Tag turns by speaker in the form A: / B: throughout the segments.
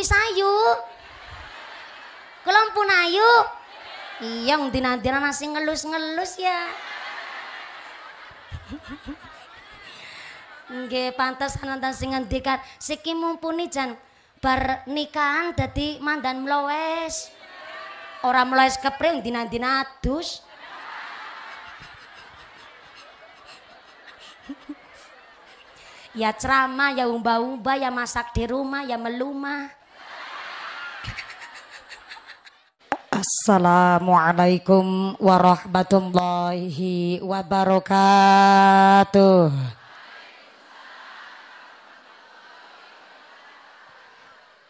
A: wis ayu. Kula pun ayu. Iya dina-dina nasi ngelus-ngelus ya. Nggih pantes ana sing ngendikan siki mumpuni jan bar nikahan dadi mandan mlowes. Ora mlowes kepring dina-dina adus. ya ceramah, ya umba-umba, ya masak di rumah, ya melumah.
B: Assalamualaikum warahmatullahi wabarakatuh.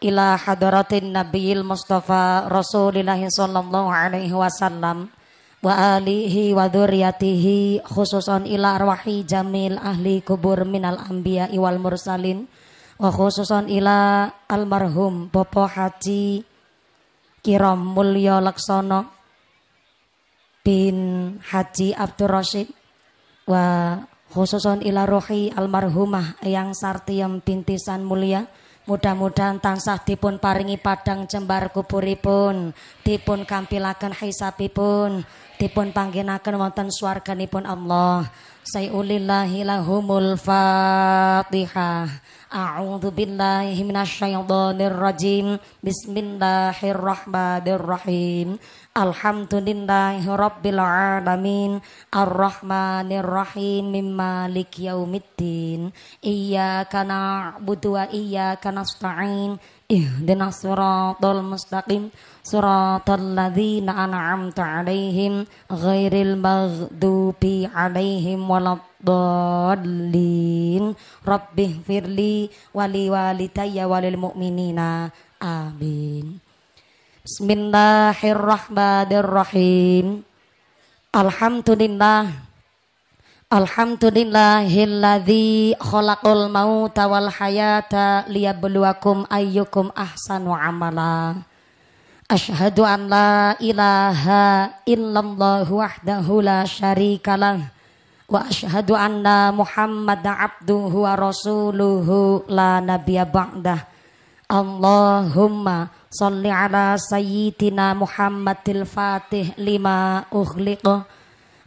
B: Ila hadratin Nabiyil Mustafa Rasulillah sallallahu alaihi wasallam wa alihi wa dzurriyyatihi khususan ila arwahi jamil ahli kubur minal anbiya wal mursalin wa khususan ila almarhum Bapak Haji Kiram Mulya Laksana bin Haji Abdul Rashid wa khususan ila rohi almarhumah yang Sartiyam bintisan mulia Mudah-mudahan tansah dipun paringi padang jembar kuburipun, dipun kampilaken hisabipun, dipun pangginaken wonten swarganipun Allah. Sayulillahi lahumul Fatihah. A'udzu billahi minasyaitonir rajim. Bismillahirrahmanirrahim. Alhamdulillahi rabbil alamin. Arrahmanirrahim. Malik yaumiddin. Iyyaka na'budu wa iyyaka nasta'in. Ihdinas siratal mustaqim. Siratal ladzina an'amta 'alaihim ghairil maghdubi 'alaihim waladdallin. Rabbih firli wali walidayya walil mu'minina. Amin. Bismillahirrahmanirrahim. Alhamdulillah. Alhamdulillahilladzi khalaqal mauta wal hayata liyabluwakum ayyukum ahsanu amala. Ashhadu an la ilaha illallah wahdahu la syarikalah wa ashhadu anna Muhammad abduhu wa rasuluhu la nabiyya ba'dah. Allahumma salli ala sayyidina Muhammadil Fatih lima ughliqa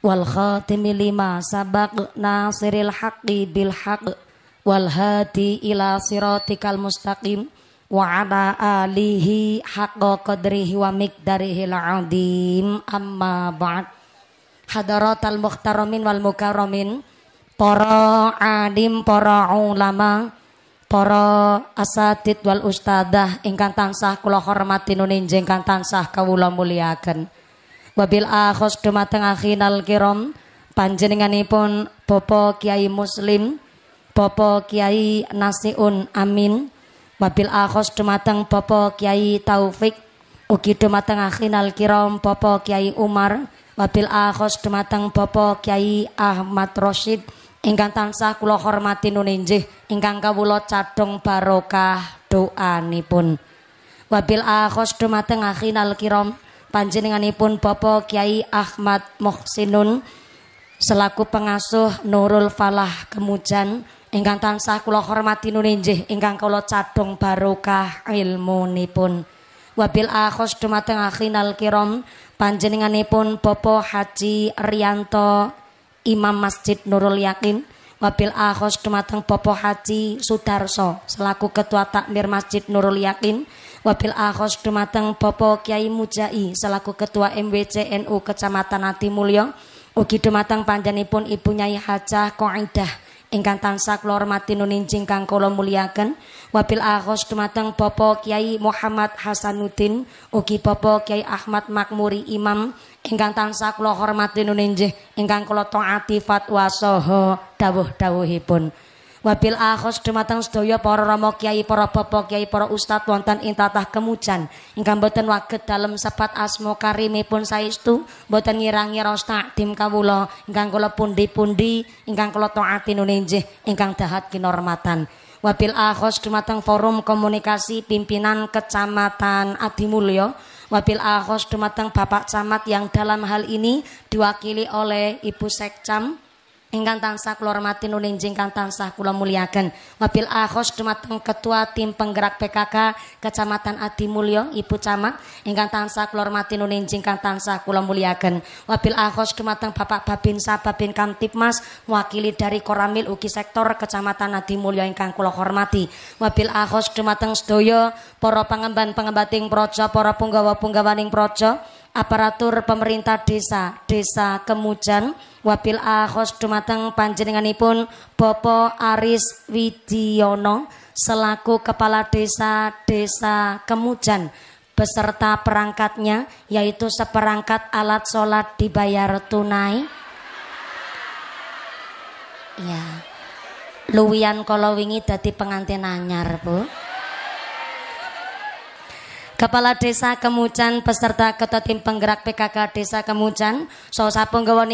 B: wal khatimi lima sabaq nasiril haqqi bil haqq wal hadi ila siratikal mustaqim wa ala alihi haqqa qadrihi wa miqdarihi al-azim amma ba'd hadaratal muhtaramin wal mukarramin para alim para ulama para asatid wal ustadah ingkang tansah kula hormati nuninjing ingkang tansah kawula mulyakaken. Wabil akhos dumateng akhinal kiram panjenenganipun Bapak Kiai Muslim, Bapak Kiai Nasiun Amin, wabil akhos dumateng Bapak Kiai Taufik, ugi dumateng akhinal kiram Bapak Kiai Umar, wabil akhos dumateng Bapak Kiai Ahmad Rosyid, ingkang tansah kula hormati nuninjih ingkang kawula cadhong barokah doanipun. Wabil akhos dumateng akhinal kiram panjenenganipun Bapak Kiai Ahmad Muhsinun selaku pengasuh Nurul Falah Kemujan. Ingkang tansah kula hormati nuninjih ingkang kula cadhong barokah ilmunipun. Wabil akhos dumateng akhinal kiram panjenenganipun Bapak Haji Rianto Imam Masjid Nurul Yakin wabil akhos dumateng Bapak Haji Sudarso selaku Ketua Takmir Masjid Nurul Yakin wabil akhos dumateng Bapak Kiai Mujai selaku Ketua MWC NU Kecamatan Ati Mulyo ugi dumateng panjenipun Ibu Nyai Hajah Qaidah ingkang tansah kula hormati nuninjing kang kula mulyakaken wabil akhos dumateng Bapak Kiai Muhammad Hasanuddin ugi Bapak Kiai Ahmad Makmuri Imam ingkang tansah kula hormati nuninjih ingkang kula taati fatwa saha dawuh-dawuhipun. Wabil akhos dumateng sedaya para rama kiai para bapak kiai para ustad wonten ing tatah kemujan ingkang boten waget dalem sepat asma karimipun saestu boten ngira-ngira takdim kawula ingkang kula pundi-pundi ingkang kula taati nuninjih ingkang dahat kinormatan wabil akhos dumateng forum komunikasi pimpinan kecamatan Adimulyo. Wabil akhos dumateng Bapak Camat yang dalam hal ini diwakili oleh Ibu Sekcam ingkang tansah kula hormati nulinjing kang tansah kula muliaken. Wabil akhos dumateng ketua tim penggerak PKK Kecamatan Adimulyo Ibu Camat ingkang tansah kula hormati nulinjing kang tansah kula muliaken. Wabil akhos dumateng Bapak Babinsa Babin Kamtipmas mewakili dari Koramil ugi sektor Kecamatan Adimulyo ingkang kula hormati. Wabil akhos dumateng sedaya para pangemban-pengembating projo, para punggawa-punggawaning projo, aparatur pemerintah desa, desa Kemujan, wabil akhos dumateng panjenenganipun Bopo Aris Widiono selaku kepala desa desa Kemujan beserta perangkatnya yaitu seperangkat alat sholat dibayar tunai. Ya. Luwian kalau wingi dadi pengantin anyar, Bu. Kepala Desa Kemujan beserta Ketua Tim Penggerak PKK Desa Kemujan, so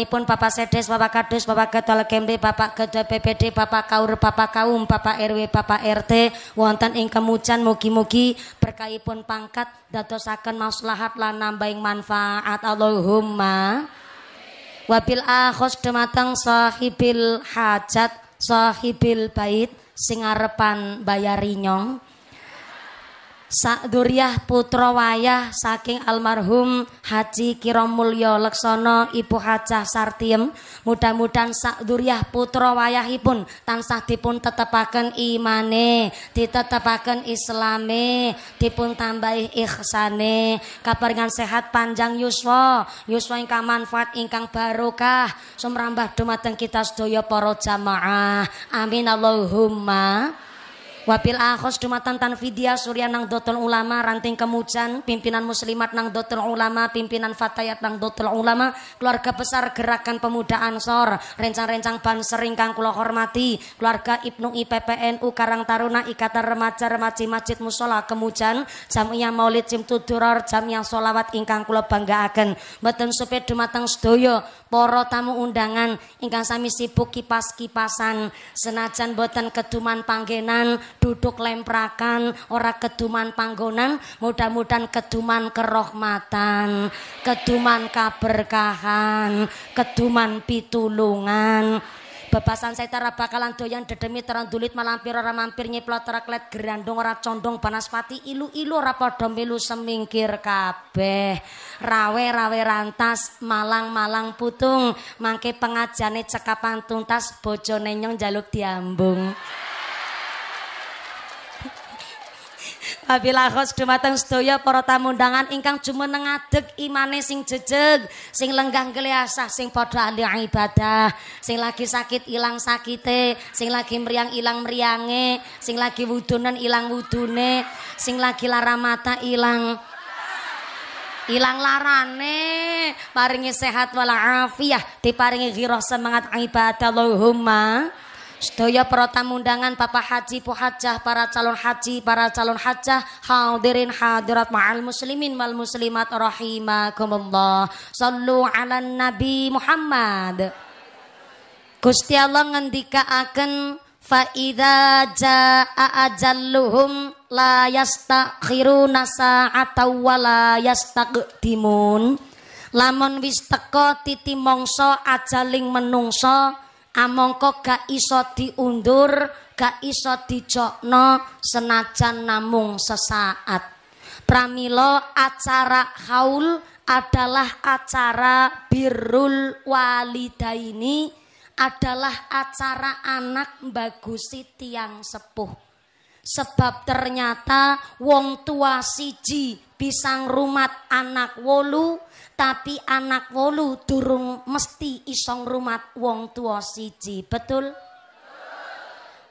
B: pun Bapak Sedes, Bapak Kadus, Bapak Ketua Lekembe, Bapak Ketua PPD, Bapak Kaur, Bapak Kaum, Bapak RW, Bapak RT, wonten ing Kemujan mugi-mugi berkahipun pangkat dadosaken maslahat lan nambahing manfaat. Allahumma. Wabil akhos dematang sahibil hajat, sahibil bait sing arepan bayari nyong Sakduriah putra wayah saking almarhum Haji Kiromulyo Leksono Ibu Hajah Sartiem mudah-mudahan sakduriah putra wayahipun tansah dipun tetepaken imane ditetepaken islame dipun tambahi ihsane. Kaparingan sehat panjang yuswa. Yuswa ingkang manfaat ingkang barokah. Sumrambah dumateng kita sedaya para jamaah. Amin Allahumma Wabil akhos dumatan tanfidia surya nang dotul ulama ranting kemujan pimpinan muslimat nang dotul ulama pimpinan fatayat nang dotul ulama keluarga besar gerakan pemuda ansor rencang-rencang banser kang kula hormati keluarga Ibnu IPPNU Karang Taruna Ikatan Remaja Remaji Masjid Musola Kemujan Jamiah Maulid Cimtuduror Jamiah Solawat ingkang kula banggaaken mboten supe dumateng sedaya para tamu undangan ingkang sami sibuk kipas-kipasan. Senajan boten keduman panggenan duduk lemprakan ora keduman panggonan mudah-mudahan keduman kerohmatan keduman kaberkahan keduman pitulungan Bebasan saya tara bakalan doyan dedemi terang dulit malampir ora mampir nyeplot ora klet gerandong ora condong panaspati ilu-ilu ora padha semingkir kabeh. Rawe-rawe rantas malang-malang putung mangke pengajane cekapan tuntas bojone nyong jaluk diambung. Apabila khos dumateng sedaya para tamu undangan ingkang jumeneng ngadeg imane sing jejeg, sing lenggah geliasah, sing padha ahli ibadah, sing lagi sakit ilang sakite, sing lagi meriang ilang meriange, sing lagi wudunen ilang wudune, sing lagi lara mata ilang ilang larane paringi sehat wala afiyah diparingi ghirah semangat ibadah Allahumma Sedaya para tamu undangan Bapak Haji Bu Hajah, para calon haji, para calon hajah, hadirin hadirat ma'al muslimin wal muslimat rahimakumullah. Sallu ala Nabi Muhammad. Gusti Allah ngendikaaken fa idza jaa ajalluhum la yastakhiruna sa'atan wa la yastaqdimun. Lamun wis teka titi mangsa ajaling menungso amongko gak iso diundur gak iso dijokno senajan namung sesaat. Pramilo acara haul adalah acara birrul walidaini adalah acara anak bagusi tiang sepuh. Sebab ternyata wong tua siji bisa rumat anak wolu tapi anak wolu durung mesti isong rumat wong tua siji betul?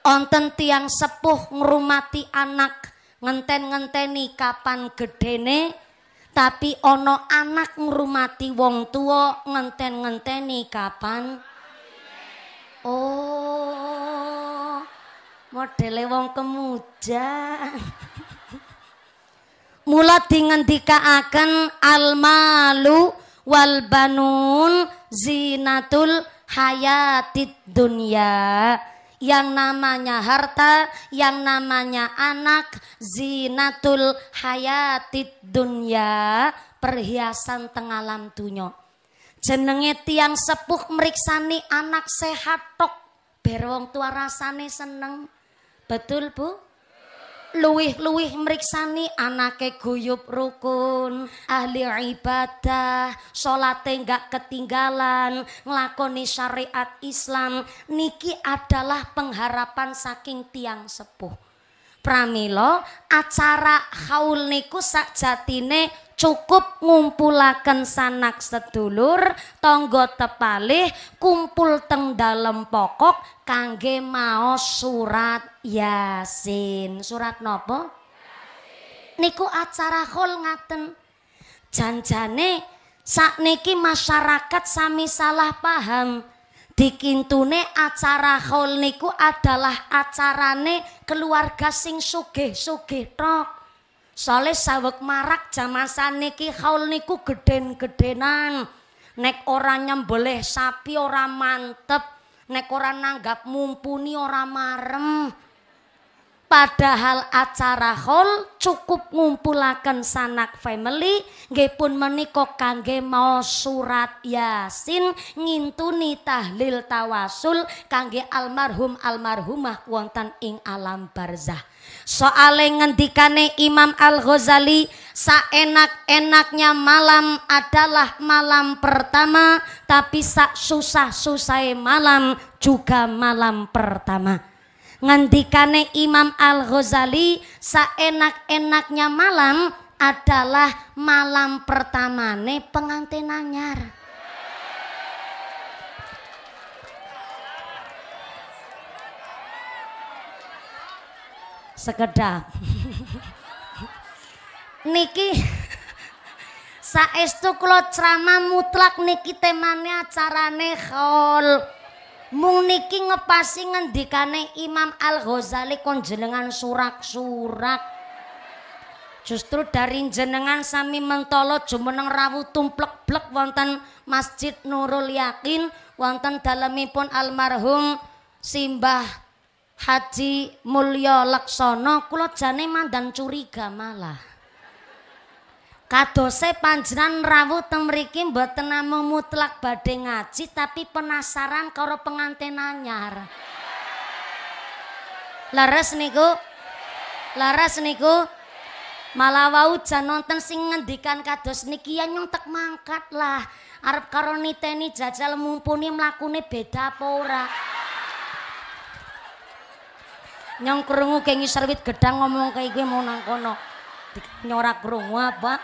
B: Onten tiang sepuh ngrumati anak ngenten-ngenteni kapan gedene tapi ono anak ngrumati wong tua ngenten-ngenteni kapan? Oh modele wong kemujan mula dingendikaaken almalu wal banun zinatul hayatid dunya. Yang namanya harta, yang namanya anak, zinatul hayatid dunya, perhiasan tengalam dunyo. jenenge tiang sepuh meriksani anak sehat tok. Ber wong tua rasane seneng. Betul bu luwih-luwih meriksani anake guyub rukun ahli ibadah salate enggak ketinggalan nglakoni syariat Islam. Niki adalah pengharapan saking tiang sepuh pramila acara haul niku sakjatine cukup ngumpulaken sanak sedulur tonggo tepalih kumpul teng dalem pokok kangge maos surat yasin. Surat nopo niku acara hol ngaten. Janjane sakniki masyarakat sami salah paham dikintune acara hol niku adalah acarane keluarga sing sugih-sugih tok Soale sawek marak jaman saniki haul niku geden-gedenan. Nek ora nyembelih sapi ora mantep, nek ora nanggap mumpuni ora marem. Padahal acara hall cukup ngumpulaken sanak family nggih pun menika kangge mau surat Yasin ngintuni tahlil tawasul kangge almarhum almarhumah wonten ing alam barzah. Soale ngendikane Imam Al-Ghazali saenak-enaknya malam adalah malam pertama tapi sak susah-susah malam juga malam pertama ngendikane Imam Al-Ghazali saenak-enaknya malam adalah malam pertamane pengantin anyar. Sekedap. niki saestu kula ceramah mutlak niki temane acarane khol. Mung niki ngepasi ngendikane Imam Al-Ghazali kon jenengan surak-surak. Justru dari jenengan sami mentolo jumeneng rawuh tumplek-blek wonten Masjid Nurul Yakin wonten dalemipun almarhum Simbah Haji Mulyo Laksono kula jane mandan curiga malah. Kadose panjenan rawuh teng mriki mboten namung mutlak badhe ngaji tapi penasaran karo pengantin anyar. Laras niku? Laras niku? Malah wau jan nonton sing ngendikan kados niki ya nyontek mangkat lah. Arep karo niteni jajal mumpuni mlakune beda apa ora? Nyong krungu ke gedang ngomong kayak gue mau nang kono. Nyorak krungu apa?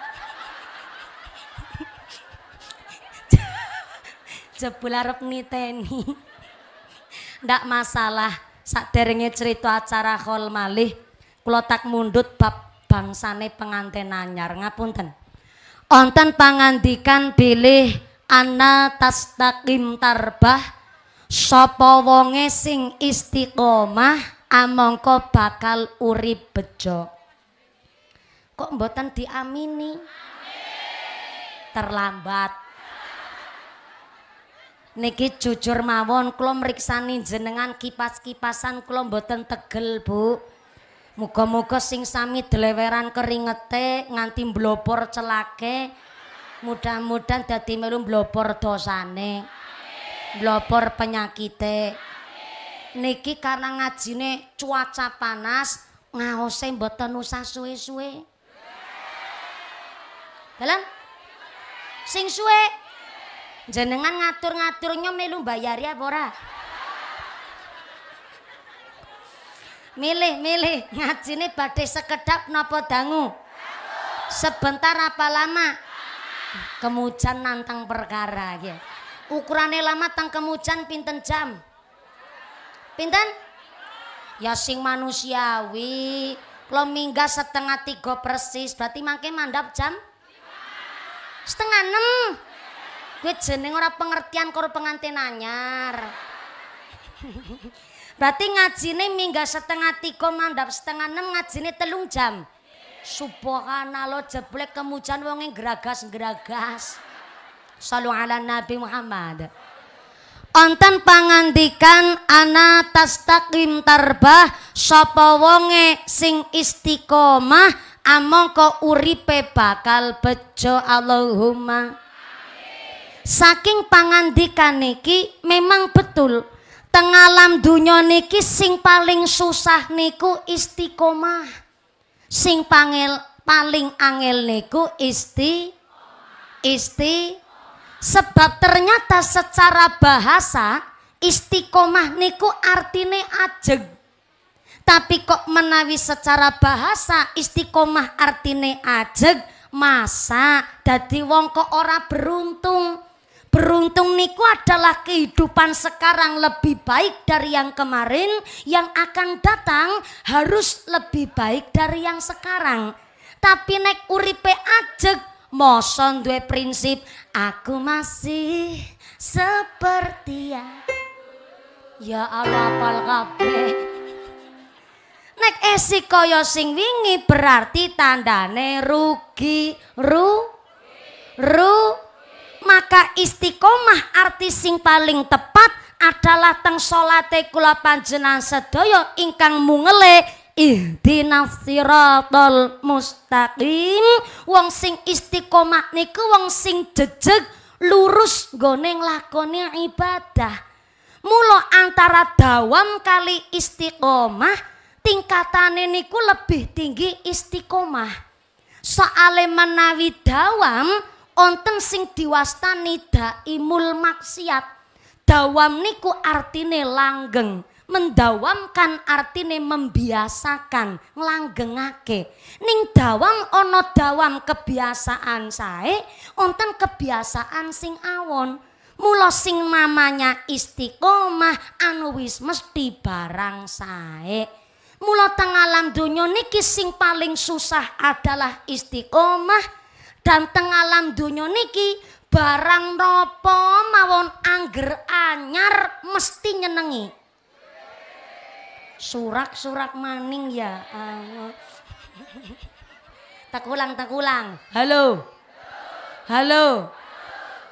B: jebul arep niteni. Ndak masalah, saderenge cerita acara khol malih, kula tak mundut bab bangsane pengantin anyar. Ngapunten. Onten pangandikan bilih ana tastaqim tarbah sapa wonge sing istiqomah amangka bakal urip bejo. Kok mboten diamini? Terlambat. Niki jujur mawon kula mriksani jenengan kipas-kipasan kula mboten tegel, Bu. Muga-muga sing sami deleweran keringete nganti mblopor celake. Mudah-mudahan dadi melu mblopor dosane. Mblopor penyakite. Niki karena ngajine cuaca panas, ngaose mboten usah suwe-suwe. Dalam sing suwe Jenengan ngatur-ngaturnya melu bayari apa ora? Milih, milih. Ngajine badhe sekedap napa dangu? Sebentar apa lama? Kemujan nantang perkara ya. Ukurane lama tang kemujan pinten jam? Pinten? Ya sing manusiawi. Kalau minggat setengah tiga persis, berarti mangke mandap jam? Setengah enam. Gue jeneng ora pengertian karo pengantin anyar. Berarti ngajine mingga setengah tiga mandap setengah enam ngajine telung jam. Subhanallah jeblek kemujan wonge geragas-geragas. Salu ala Nabi Muhammad. Onten pangandikan ana tastaqim tarbah sapa wonge sing istiqomah amangka uripe bakal bejo Allahumma. Saking pangandikan niki memang betul. Tengalam dunya niki sing paling susah niku istiqomah. Sing pangil paling angel niku isti isti. Sebab ternyata secara bahasa istiqomah niku artine ajeg tapi kok menawi secara bahasa istiqomah artine ajeg masa dadi wong kok ora beruntung Beruntung niku adalah kehidupan sekarang lebih baik dari yang kemarin, yang akan datang harus lebih baik dari yang sekarang. Tapi nek uripe ajeg, moson duwe prinsip aku masih seperti ya. Ya Allah apal kabeh. Nek esi kaya sing wingi berarti tandane rugi, ru? Ru? Maka istiqomah arti sing paling tepat adalah teng salate kula panjenengan sedaya ingkang mungele ihdinas siratal mustaqim. Wong sing istiqomah niku wong sing jejeg lurus gone nglakoni ibadah. Mula antara dawam kali istiqomah tingkatane niku lebih tinggi istiqomah soale menawi dawam onten sing diwastani daimul maksiat. Dawam niku artine langgeng. Mendawamkan artine membiasakan, nglanggengake. Ning dawam ono dawam kebiasaan sae, onten kebiasaan sing awon. Mula sing namanya istiqomah anu wis mesti barang sae. Mula teng alam donya niki sing paling susah adalah istiqomah. Dan teng alam dunia niki barang nopo mawon angger anyar mesti nyenengi. Surak-surak maning ya tak ulang tak ulang halo. Halo.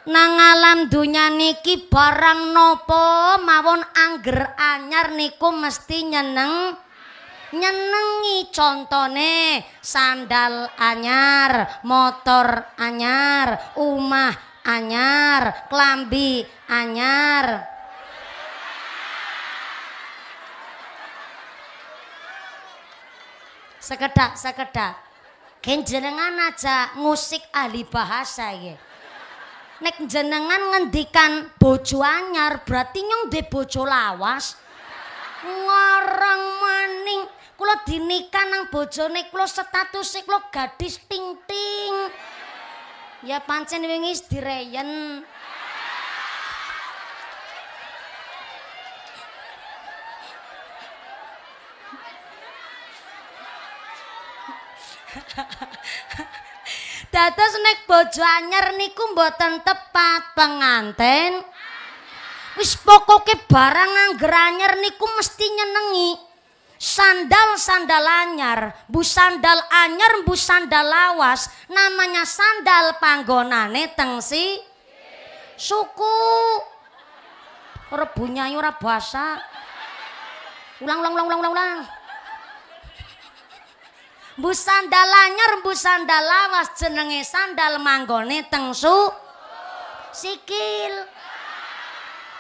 B: Nang alam dunia niki barang nopo mawon angger anyar niku mesti nyeneng nyenengi contone sandal anyar motor anyar umah anyar klambi anyar. Sekedak sekedak kenjenengan aja musik ahli bahasa ya nek jenengan ngendikan bojo anyar berarti nyong de bojo lawas? Ngarang kula dinikah nang bojone kula status kula gadis ting-ting. Ya pancen wingi direyen. Dados nek bojo anyar niku mboten tepat penganten. Wis pokoke barang angger anyar niku mesti nyenengi. Sandal sandal anyar bu sandal anyar bu sandal lawas. Namanya sandal panggonane tengsi suku. Ora bunyayu ora basa ulang ulang ulang ulang ulang. Bu sandal anyar bu sandal lawas. Jenenge sandal manggone tengsu sikil.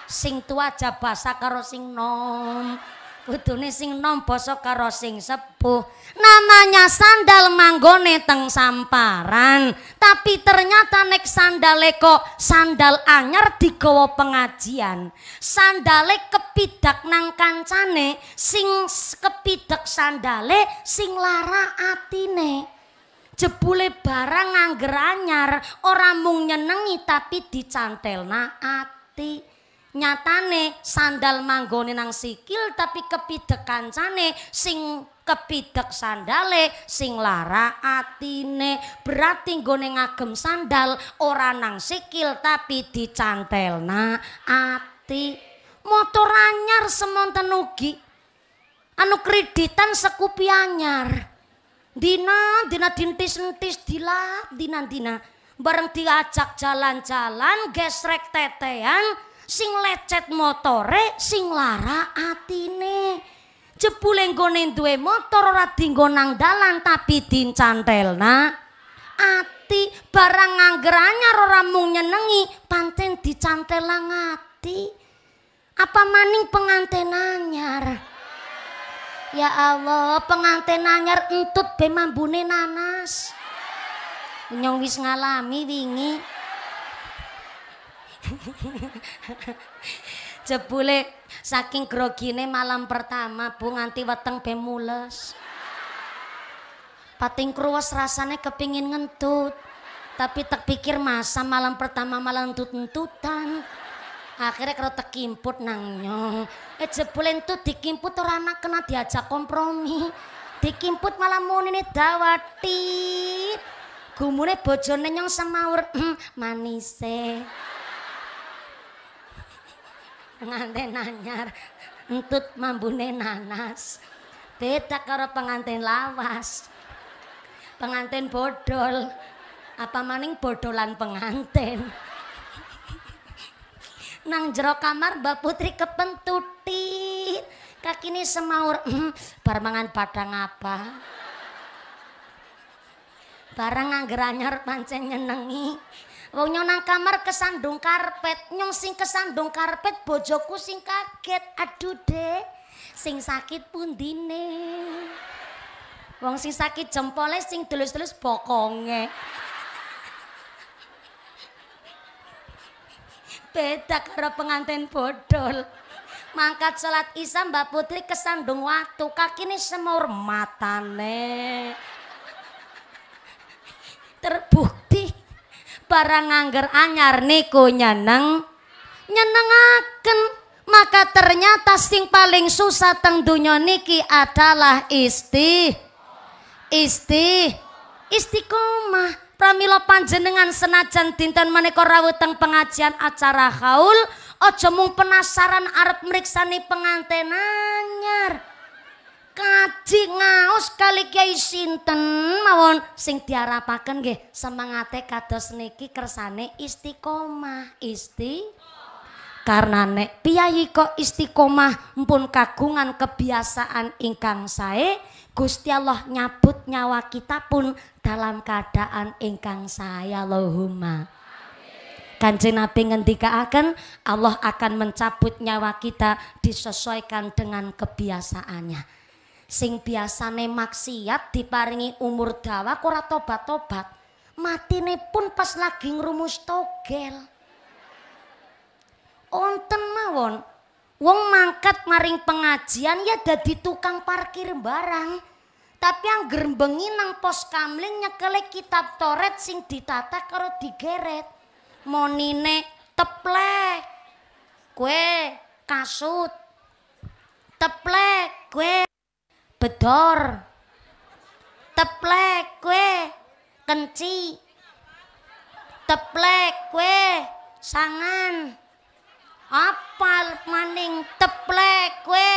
B: Sing tua aja basa karo sing nom kudune sing nom basa karo sing sepuh. Namanya sandal manggone teng samparan. Tapi ternyata nek sandale kok sandal anyar digawa pengajian. Sandale kepidak nang kancane sing kepidak sandale sing lara atine. Jebule barang ngangger anyar ora mung nyenengi tapi dicantelna ati nyatane sandal manggone nang sikil tapi kepidek kancane sing kepidek sandale sing lara atine. Berarti nggone ngagem sandal ora nang sikil tapi dicantelna ati. Motor anyar semonten ugi. Anu kreditan sekupi anyar. Dina dina dintis-entis dilap dina dina. Bareng diajak jalan-jalan gesrek tetean sing lecet motore sing lara atine. Jebule nggone duwe motor ora dinggo nang dalan tapi dincantelna ati barang ngangger anyar ora mung nyenengi pancen dicantelang ati apa maning pengantin anyar? Ya Allah pengantin anyar entut be mambune nanas. Nyong wis ngalami wingi jebule saking grogine malam pertama bu nganti weteng be mules. Pating kruwes rasane kepingin ngentut. Tapi tak pikir masa malam pertama malam entut-entutan akhirnya kalau terkimput nang nyong. Eh jebule tuh dikimput orang anak kena diajak kompromi. Dikimput malah ini dawati. Gumune bojone nyong semaur manise pengantin anyar. Entut mambune nanas. Beda karo pengantin lawas. Pengantin bodol. Apa maning bodolan pengantin? Nang jero kamar Mbak Putri kepentuti kaki ini semaur hmm, bar mangan padang apa? Barang ngangger anyar pancen nyenengi Wong nyong nang kamar kesandung karpet, nyong sing kesandung karpet bojoku sing kaget. Aduh, Dek. Sing sakit pundine. Wong sing sakit jempolnya sing tulus-tulus bokonge. Beda karo pengantin bodol. Mangkat sholat isya Mbak Putri kesandung waktu kaki semur matane. Terbukti barang ngangger anyar niku nyeneng. Nyenengaken. Maka ternyata sing paling susah teng dunia niki adalah isti. Isti. Istiqomah. Pramila panjenengan senajan dinten maneka rawuh teng pengajian acara haul aja mung penasaran arep mriksani pengantin anyar kaji ngaos kali kiai sinten mawon sing diarapaken nggih. Semangate kados niki kersane istiqomah. Isti karena nek piyai kok istiqomah mpun kagungan kebiasaan ingkang sae Gusti Allah nyabut nyawa kita pun dalam keadaan ingkang saya Allahumma. Kanjeng Nabi ngendikaaken Allah akan mencabut nyawa kita disesuaikan dengan kebiasaannya sing biasane maksiat diparingi umur dawa ora tobat-tobat matine pun pas lagi ngrumus togel. Onten mawon wong mangkat maring pengajian ya dadi tukang parkir barang. Tapi yang gerembengi nang pos kamling nyekele kitab toret sing ditata karo digeret. Monine teplek kue kasut. Teplek kue bedor. Teplek kue. Kenci. Teplek kue. Sangan. Apal maning teplek kue.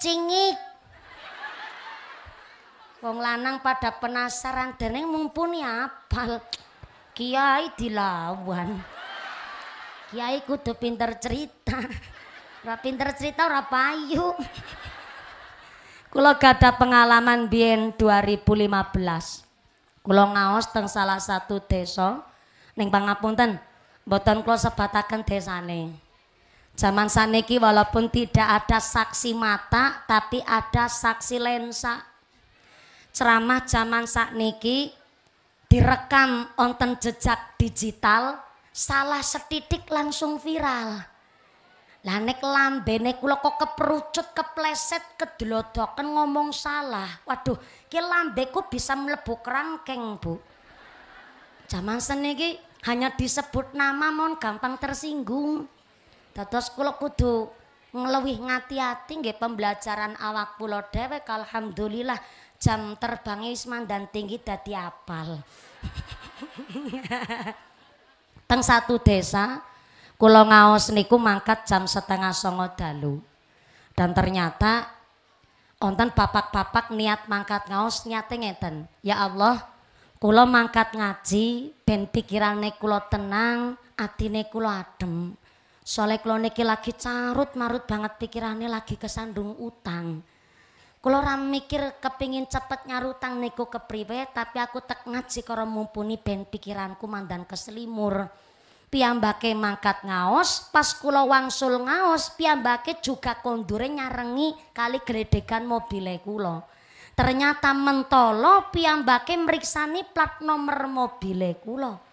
B: Cingik wong lanang pada penasaran dening mumpuni apal? Kiai dilawan. Kiai kudu pinter cerita. Ora pinter cerita ora payu Kulo gada pengalaman biyen 2015. Kulo ngaos teng salah satu desa ning pangapunten mboten kulo sebataken desane. Zaman saniki walaupun tidak ada saksi mata tapi ada saksi lensa. Ceramah zaman sakniki direkam onten jejak digital salah setitik langsung viral. Lah nek lambene kula kok keperucut, kepleset, kedlodoken ngomong salah. Waduh, ki lambeku bisa mlebu kerangkeng, Bu. Zaman seniki hanya disebut nama mon gampang tersinggung. Dados kula kudu ngelewih ngati-ati nggih pembelajaran awak kula dhewek alhamdulillah jam terbang wis dan tinggi dadi apal. Teng satu desa Kulo ngaos niku mangkat jam setengah songo dalu. Dan ternyata onten bapak-bapak niat mangkat ngaos nyate ngeten. Ya Allah, kulo mangkat ngaji ben pikirane kulo tenang, atine kulo adem. Soalnya kulo niki lagi carut marut banget pikirannya lagi kesandung utang. Kula ora mikir kepingin cepet nyarutang niku kepriwe, tapi aku tek ngaji karo mumpuni ben pikiranku mandan keselimur. Piyambake mangkat ngaos, pas kula wangsul ngaos, piyambake juga kondure nyarengi kali geledekan mobile kula. Ternyata mentolo piyambake meriksani plat nomor mobile kula.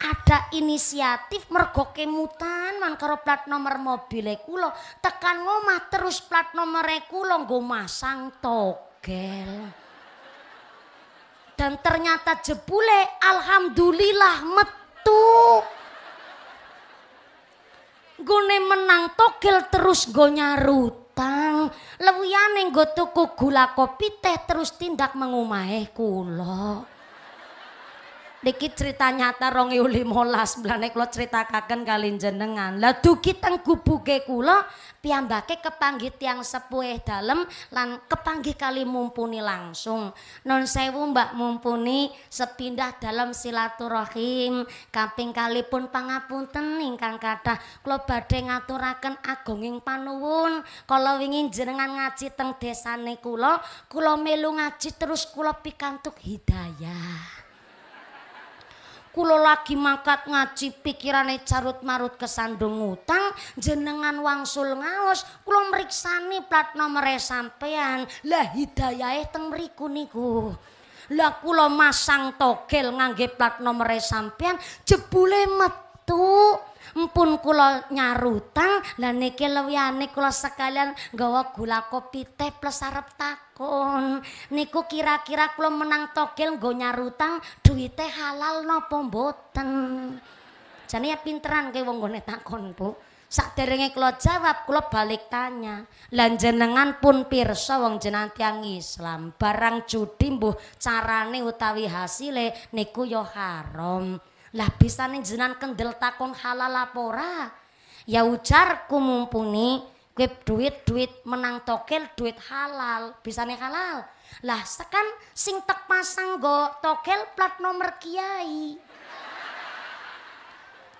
B: ada inisiatif mergo kemutan man karo plat nomor mobile kula tekan ngomah terus plat nomor kula nggo masang togel dan ternyata jebule alhamdulillah metu Gune menang togel terus go nyarutang. Lewiyane nggo tuku gula kopi teh terus tindak mengumahe kula Niki cerita nyata rong limolas belane kula critakaken kali jenengan. Lah dugi teng gubuke kula piyambake kepanggih tiang sepuh dalem lan kepanggih kali mumpuni langsung. Non sewu Mbak mumpuni sepindah dalam silaturahim kaping kali pun pangapunten ingkang kathah kula badhe ngaturaken agunging panuwun kala wingi jenengan ngaji teng desane kula kula melu ngaji terus kula pikantuk hidayah. Kulo lagi mangkat ngaji pikirane carut marut kesandung utang jenengan wangsul ngaos kulo meriksani plat nomor sampean lah hidayahe teng mriku niku. Lah kulo masang togel ngangge plat nomor sampean jebule metu Empun kula nyarutang lah niki lewiyane kula sekalian gawa gula kopi teh plus arep takon. Niku kira-kira kula menang togel nggo nyarutang halal napa mboten? Jane ya pinteran ke wong nggone takon, Bu. Sakderenge kula jawab, kula balik tanya. Lan jenengan pun pirsa wong jenengan tiyang Islam, barang judi mbuh carane utawi hasile niku ya haram. Lah bisa nih jenan kendel takon halal lapora. Ya ujar ku mumpuni gue duit duit menang tokel duit halal bisa nih halal. Lah sekan sing tek pasang go tokel plat nomor kiai.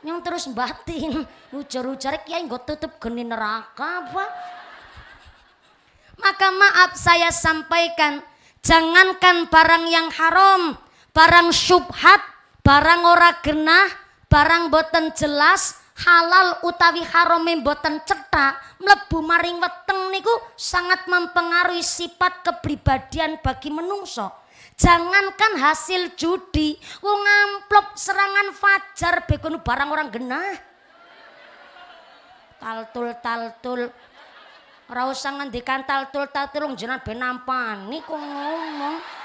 B: Yang terus batin ujar-ujar kiai gue tutup geni neraka apa? Maka maaf saya sampaikan jangankan barang yang haram, barang syubhat barang ora genah barang boten jelas halal utawi harome boten cetak mlebu maring weteng niku sangat mempengaruhi sifat kepribadian bagi menungso. Jangankan hasil judi wong amplop serangan fajar bekon barang orang genah. Taltul taltul ora usah ngendikan taltul taltul jenengan ben nampani kok ngomong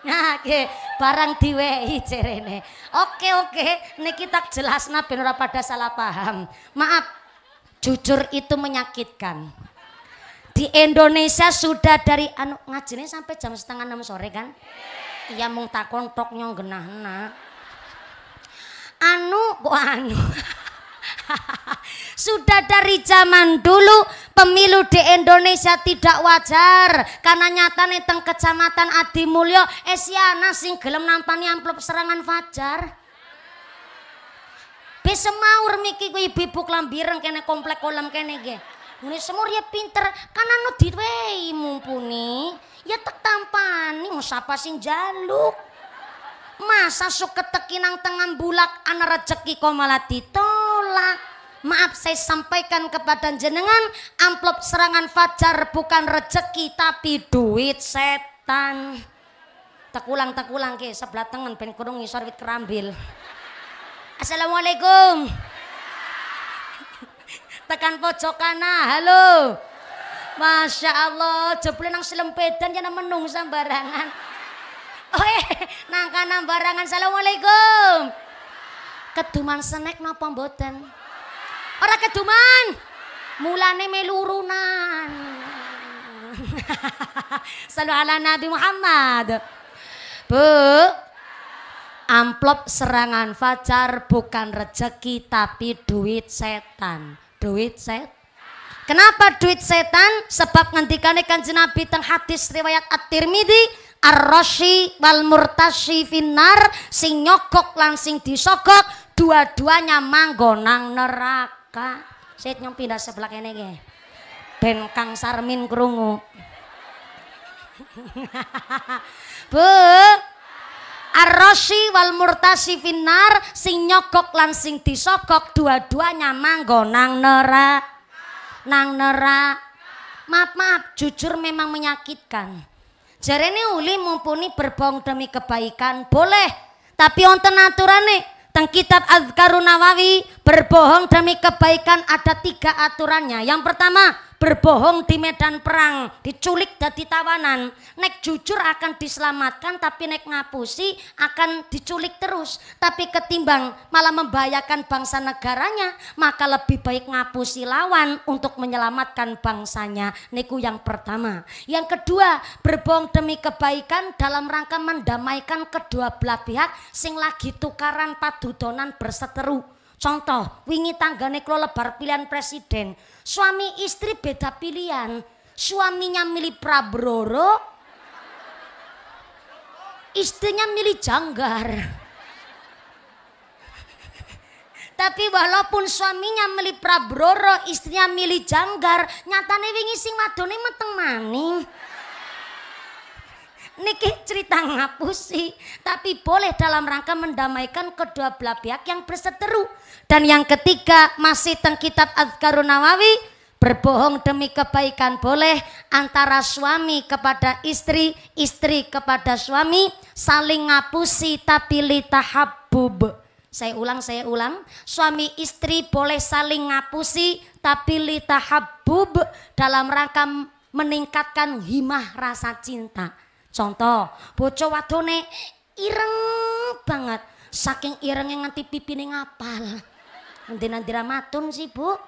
B: Nah, ke barang diwehi cerene. Oke oke, niki tak jelas ben ora pada salah paham. Maaf, jujur itu menyakitkan. Di Indonesia sudah dari anu ngajine sampai jam setengah enam sore kan? Iya mung takon tok nyong genahna. Anu kok anu. Sudah dari zaman dulu pemilu di Indonesia tidak wajar karena nyata nih teng kecamatan Adi Mulyo Esiana sing gelem nampani amplop serangan fajar. Bisa maur miki ku ibu klambiren kene komplek kolam kene ge. Ini semur ya pinter karena anu diwehi mumpuni ya tek tampani mau sapa sing jaluk. Masa sok ketekinang tengah bulak anak rezeki kok malah ditolak. Maaf saya sampaikan kepada jenengan amplop serangan fajar bukan rezeki tapi duit setan. Tekulang tekulang ke sebelah tangan ben kurung ngisor wit kerambil. Assalamualaikum. Tekan pojok kana, halo. Masya Allah, jebule nang selempedan ya menung sambarangan. Oh eh, nang kanan. Assalamualaikum. Keduman senek napa mboten? Ora keduman. Mulane melurunan. Salu ala Nabi Muhammad. Bu, amplop serangan fajar bukan rezeki tapi duit setan. Duit set. Kenapa duit setan? Sebab ngendikane kanjeng Nabi teng hadis riwayat At-Tirmidzi Ar-Rashi wal murtashi finnar sing nyokok lan sing disogok dua-duanya manggonang neraka neraka. Saya nyong pindah sebelah kene ge. ben Kang Sarmin krungu. Bu, Arrosi wal murtasi finar sing nyogok lan sing disogok dua-duanya manggo nang nera nang nera maaf maaf jujur memang menyakitkan jarene uli mumpuni berbohong demi kebaikan boleh tapi onten aturane teng kitab Azkarun Nawawi berbohong demi kebaikan ada tiga aturannya. Yang pertama berbohong di medan perang, diculik dadi tawanan. Nek jujur akan diselamatkan tapi nek ngapusi akan diculik terus. Tapi ketimbang malah membahayakan bangsa negaranya, maka lebih baik ngapusi lawan untuk menyelamatkan bangsanya. Niku yang pertama. Yang kedua, berbohong demi kebaikan dalam rangka mendamaikan kedua belah pihak sing lagi tukaran padudonan berseteru. Contoh, wingi tanggane klo lebar pilihan presiden. Suami istri beda pilihan. Suaminya milih Prabroro, istrinya milih Janggar. Tapi walaupun suaminya milih Prabroro, istrinya milih Janggar, nyatane wingi sing wadone meteng maning niki cerita ngapusi tapi boleh dalam rangka mendamaikan kedua belah pihak yang berseteru. Dan yang ketiga masih teng kitab Azkarun Nawawi berbohong demi kebaikan boleh antara suami kepada istri istri kepada suami saling ngapusi tapi litahabbub saya ulang saya ulang. Suami istri boleh saling ngapusi tapi litahabbub dalam rangka meningkatkan himah rasa cinta Contoh, bocah wadone ireng banget. Saking irengnya nganti pipine ngapal. Nanti-nanti ramatun sih bu.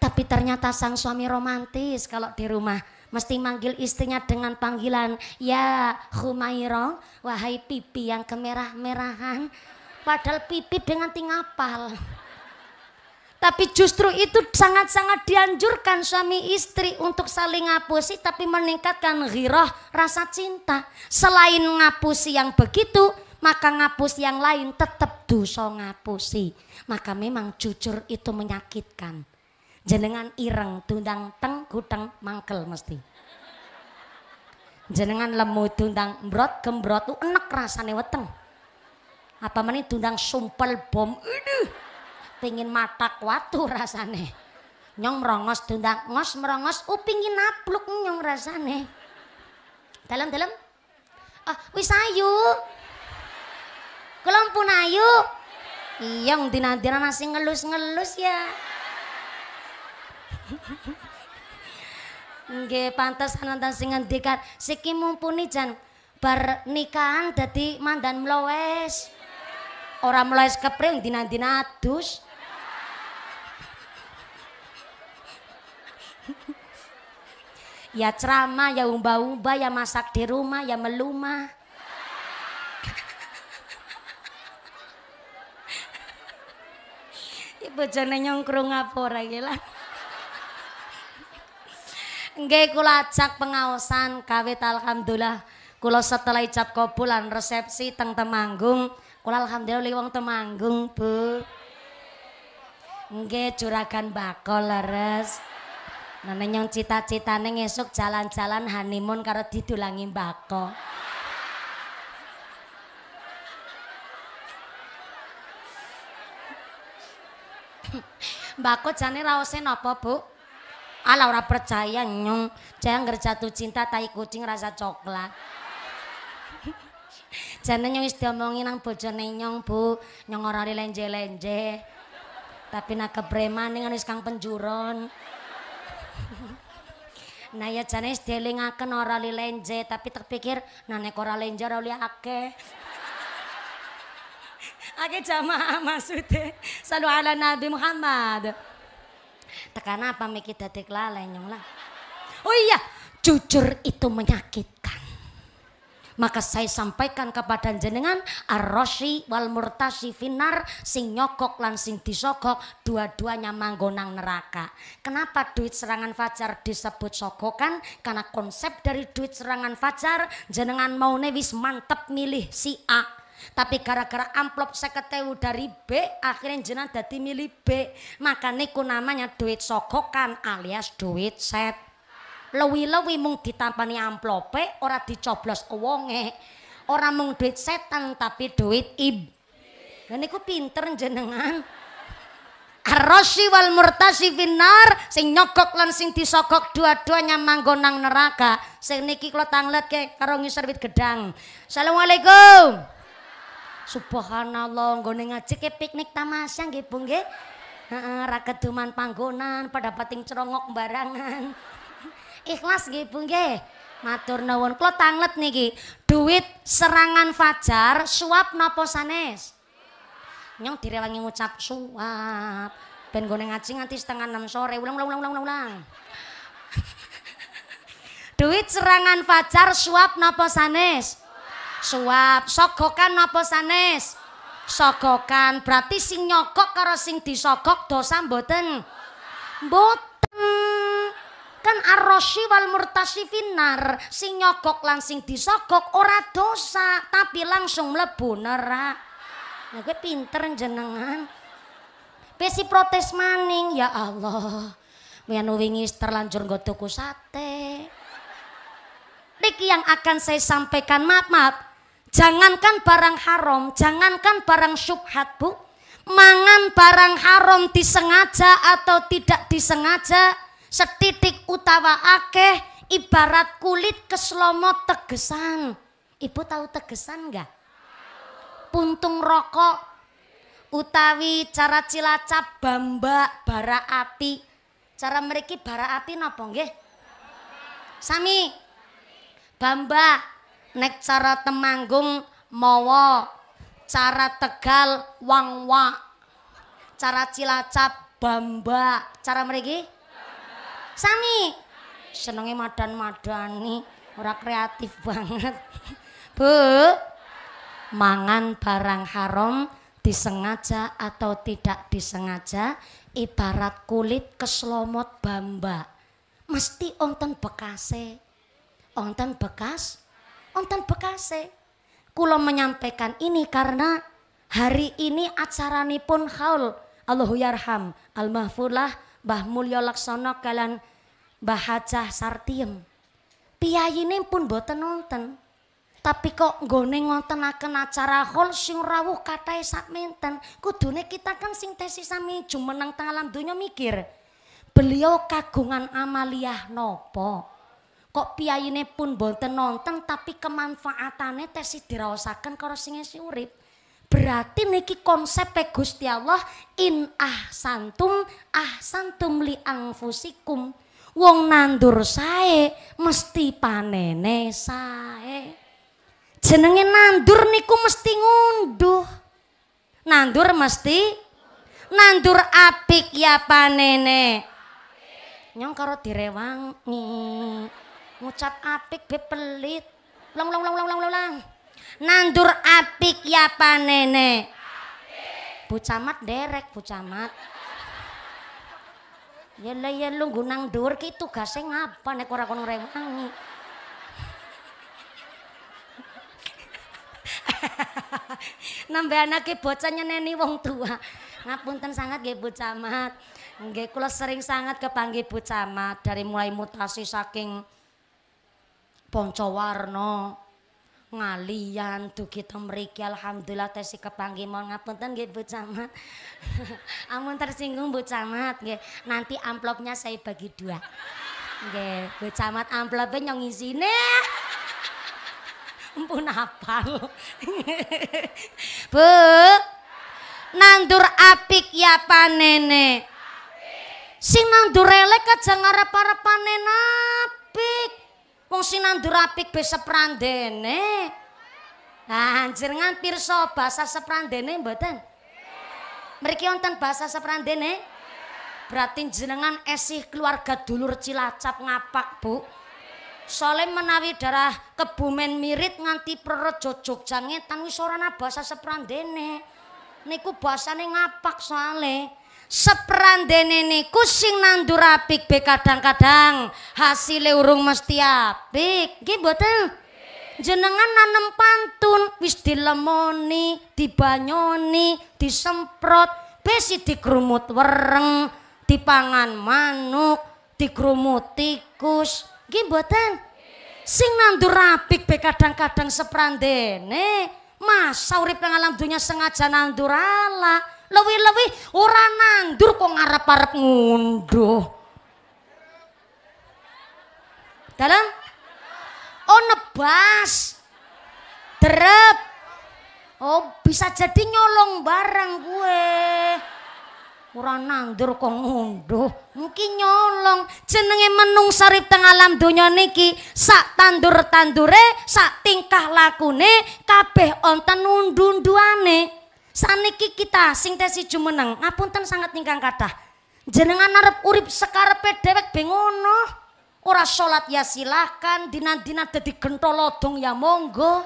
B: Tapi ternyata sang suami romantis kalau di rumah. Mesti manggil istrinya dengan panggilan, ya Humairo, wahai pipi yang kemerah-merahan. Padahal pipi dengan tingapal. Tapi justru itu sangat-sangat dianjurkan suami istri untuk saling ngapusi tapi meningkatkan ghirah rasa cinta. Selain ngapusi yang begitu, maka ngapus yang lain tetap dosa ngapusi. Maka memang jujur itu menyakitkan. Jenengan ireng tundang teng gudang mangkel mesti. Jenengan lemu tundang mbrot gembrot enek rasane weteng. Apa menit tundang sumpel bom. Aduh pingin matak watu rasane. Nyong merongos tundang ngos merongos upingin napluk nyong rasane. Dalam dalam ah wis ayu. Kelom pun ayu. Iya dina-dina nasi ngelus-ngelus ya. Nggih pantas anantan sing ngendikan siki mumpuni jan bar nikahan dadi mandan mlowes. Ora mlowes kepring dina-dina adus. Ya ceramah, ya umba-umba, ya masak di rumah, ya melumah. Ibu jane nyongkrong apa ora lah. Nggih kula ajak pengaosan kawit alhamdulillah kula setelah ijab kabulan resepsi teng Temanggung kula alhamdulillah liwang Temanggung Bu. Nggih juragan bakol leres. Nene nyong cita-citane ngesuk jalan-jalan honeymoon karo didulangi mbako. mbako jane raose napa, Bu? Ala ora percaya nyong, jangger jatuh cinta tai kucing rasa coklat. Jane nyong wis diomongi nang bojone nyong, Bu, nyong ora lenje-lenje. Tapi nak kepreman ning wis kang penjuron. Nah ya jane dielingaken ora li lenje tapi tak pikir nah nek lenje ora li akeh. Ake jamaah maksudnya ala Nabi Muhammad. Tekan apa mikir dadik lalai nyong lah. Oh iya jujur itu menyakitkan maka saya sampaikan kepada jenengan arrosi wal murtasi finar sing nyokok lan sing disogok dua-duanya manggonang neraka kenapa duit serangan fajar disebut sogokan karena konsep dari duit serangan fajar jenengan mau newis mantep milih si A Tapi gara-gara amplop seketewu dari B, akhirnya jenengan dadi milih B. Maka niku namanya duit sogokan alias duit set. Lewi-lewi mung ditampani amplope, ora dicoblos wonge. Ora mung duit setan tapi duit ib. Dan niku pinter jenengan. Arrosi wal murtasi finar sing nyokok lan sing disokok dua-duanya manggon nang neraka. Sing niki kula tanglet ke karo ngisor wit gedang. Assalamualaikum. Subhanallah nggone ngaji ke piknik tamasya nggih Bu nggih. Heeh, ra keduman panggonan pada pating cerongok barangan. Ikhlas nggih Bu nggih. Matur nuwun. Kula tanglet niki. Duit serangan fajar suap napa sanes? nyong direwangi ngucap suap. Ben gue ngaji nganti setengah enam sore. Ulang ulang ulang ulang ulang. Duit serangan fajar suap napa sanes? Suap. Sogokan napa sanes? Sogokan. Berarti sing nyokok karo sing disogok dosa mboten? Mboten kan arrosi wal murtasi finar sing nyokok lan sing disogok ora dosa tapi langsung mlebu neraka Nah, gue pinter jenengan. Besi protes maning, ya Allah. Mian wingi terlanjur nggo tuku sate. Niki yang akan saya sampaikan, maaf, maaf. Jangankan barang haram, jangankan barang syubhat, Bu. Mangan barang haram disengaja atau tidak disengaja, setitik utawa akeh ibarat kulit keslomot tegesan. Ibu tahu tegesan enggak? puntung rokok utawi cara cilacap bamba bara api. Cara mereka bara api napa nggih? Sami bamba nek cara temanggung mawa. Cara tegal wangwa cara cilacap bamba cara mereka sami. Senengnya madan-madani ora kreatif banget. Bu mangan barang haram disengaja atau tidak disengaja ibarat kulit keslomot bamba. Mesti onten bekase. Onten bekas? Onten bekase. Kulo menyampaikan ini karena hari ini acara pun haul. Allahu yarham. Al mahfulah Mbah Mulyo Laksono kalian Mbah Hajah Sartiem. Ini pun boten nonton. Tapi kok nggone ngontenaken acara hol sing rawuh katahe sak menten? Kudune kita kan sing tesis sami jumeneng teng alam donya mikir beliau kagungan amaliah nopo? Kok piyayine pun boten nonton tapi kemanfaatane tesis diraosaken karo sing isi urip? Berarti niki konsep Gusti Allah in ahsantum ahsantum li anfusikum wong nandur sae mesti panene sae. Jenenge nandur niku mesti ngunduh. Nandur mesti nandur apik ya panene. Nyong karo direwangi ngucap apik be pelit. Ulang ulang ulang ulang ulang nandur apik ya panene. Bu Camat derek Bu Camat ya lah ya lu gunang dur ki tugasnya ngapa nek ora kono rewangi Nambah anake bocah nyeneni wong tua. Ngapunten sangat nggih Bu Camat. Nggih kula sering sangat kepanggih Bu Camat dari mulai mutasi saking Poncowarno ngalian dugi mriki alhamdulillah tesi kepanggih mohon ngapunten nggih Camat. Amun tersinggung Bu Camat. Nanti amplopnya saya bagi dua. Nggih, Bu Camat amplopnya nyong isine. Ampun hafal. Bu. Nandur apik ya panene. Sing nandur elek aja ngarep-arep panen apik. Wong sing apik bisa seprandene. Nah, jenengan pirsa bahasa seprandene mboten? Mriki wonten bahasa seprandene? Berarti jenengan esih keluarga dulur Cilacap ngapak, Bu. Soale menawi darah kebumen mirit nganti Prorejo Jogja ngetan wis ora ana basa seprandene. Niku basane ngapak soale. Seprandene niku sing nandur apik be kadang-kadang hasilnya urung mesti apik. Nggih mboten? Jenengan nanem pantun wis dilemoni, dibanyoni, disemprot, besi dikrumut wereng, dipangan manuk, dikrumut tikus. Nggih mboten? Sing nandur apik be kadang-kadang seprandene. Masa urip nang alam dunya sengaja nandur ala. Lewi-lewi ora nandur kok ngarep-arep ngunduh. Dalam? Oh nebas. Derep. Oh bisa jadi nyolong barang gue. Ora nandur kok ngunduh. Mungkin nyolong. Jenenge menung sarip teng alam donya niki sak tandur-tandure, sak tingkah lakune kabeh onten undu-unduane. Saniki kita sing tesi jumeneng ngapunten sangat ingkang kathah. Jenengan arep urip sekarepe dewek be ngono. Ora salat ya silakan, dinan-dinan dadi gentolodong ya monggo.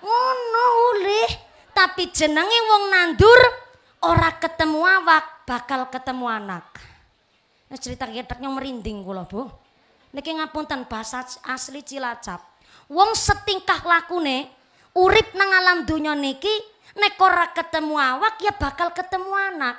B: Ngono ulih. Tapi jenenge wong nandur ora ketemu awak bakal ketemu anak. Nah, cerita keteknya merinding kula, Bu. Niki ngapunten bahasa asli Cilacap. Wong setingkah lakune urip nang alam donya niki nek ora ketemu awak ya bakal ketemu anak.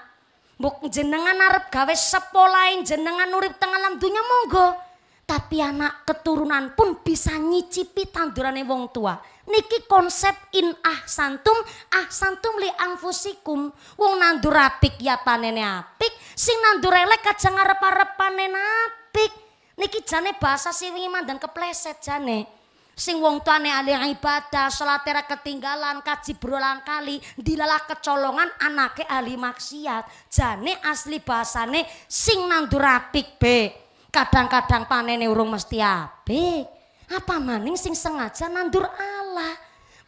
B: Mbok jenengan arep gawe sepolain jenengan urip teng alam dunya monggo. Tapi anak keturunan pun bisa nyicipi tandurane wong tua. Niki konsep in ah santum, ah santum li angfusikum. Wong nandur apik ya panene apik, sing nandur elek aja ngarep-arep panen apik. Niki jane bahasa siwingi mandan kepleset jane sing wong tuane ahli ibadah, salat ketinggalan, kaji berulang kali, dilalah kecolongan anake ahli maksiat. Jane asli bahasane sing nandur apik be. Kadang-kadang panene urung mesti apik. Apa maning sing sengaja nandur Allah.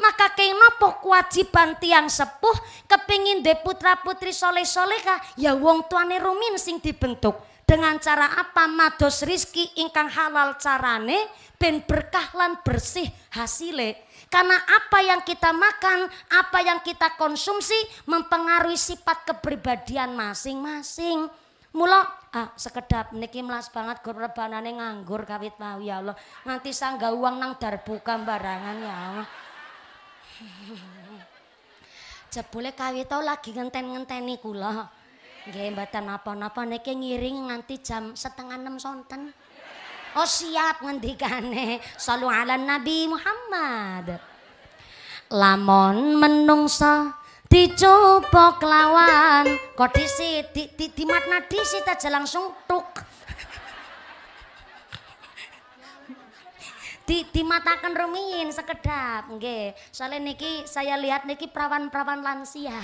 B: Maka kenapa kewajiban tiang sepuh kepingin de putra putri soleh solehah ya wong tuane rumin sing dibentuk dengan cara apa mados rizki ingkang halal carane ben berkah lan bersih hasile. Karena apa yang kita makan, apa yang kita konsumsi mempengaruhi sifat kepribadian masing-masing. Mula ah sekedap niki melas banget gur rebanane nganggur kawit mau ya Allah. Nganti sangga uang nang darbuka barangan ya Allah. Jebule kawit lagi ngenten-ngenteni kula. Nggih mboten napa-napa niki ngiring nganti jam setengah enam sonten. Oh siap ngendikane. Salu ala Nabi Muhammad. Lamon menungsa dicoba kelawan kok disi di, di, di matna disi aja langsung tuk di dimatakan rumiin sekedap nggih soalnya niki saya lihat niki perawan-perawan lansia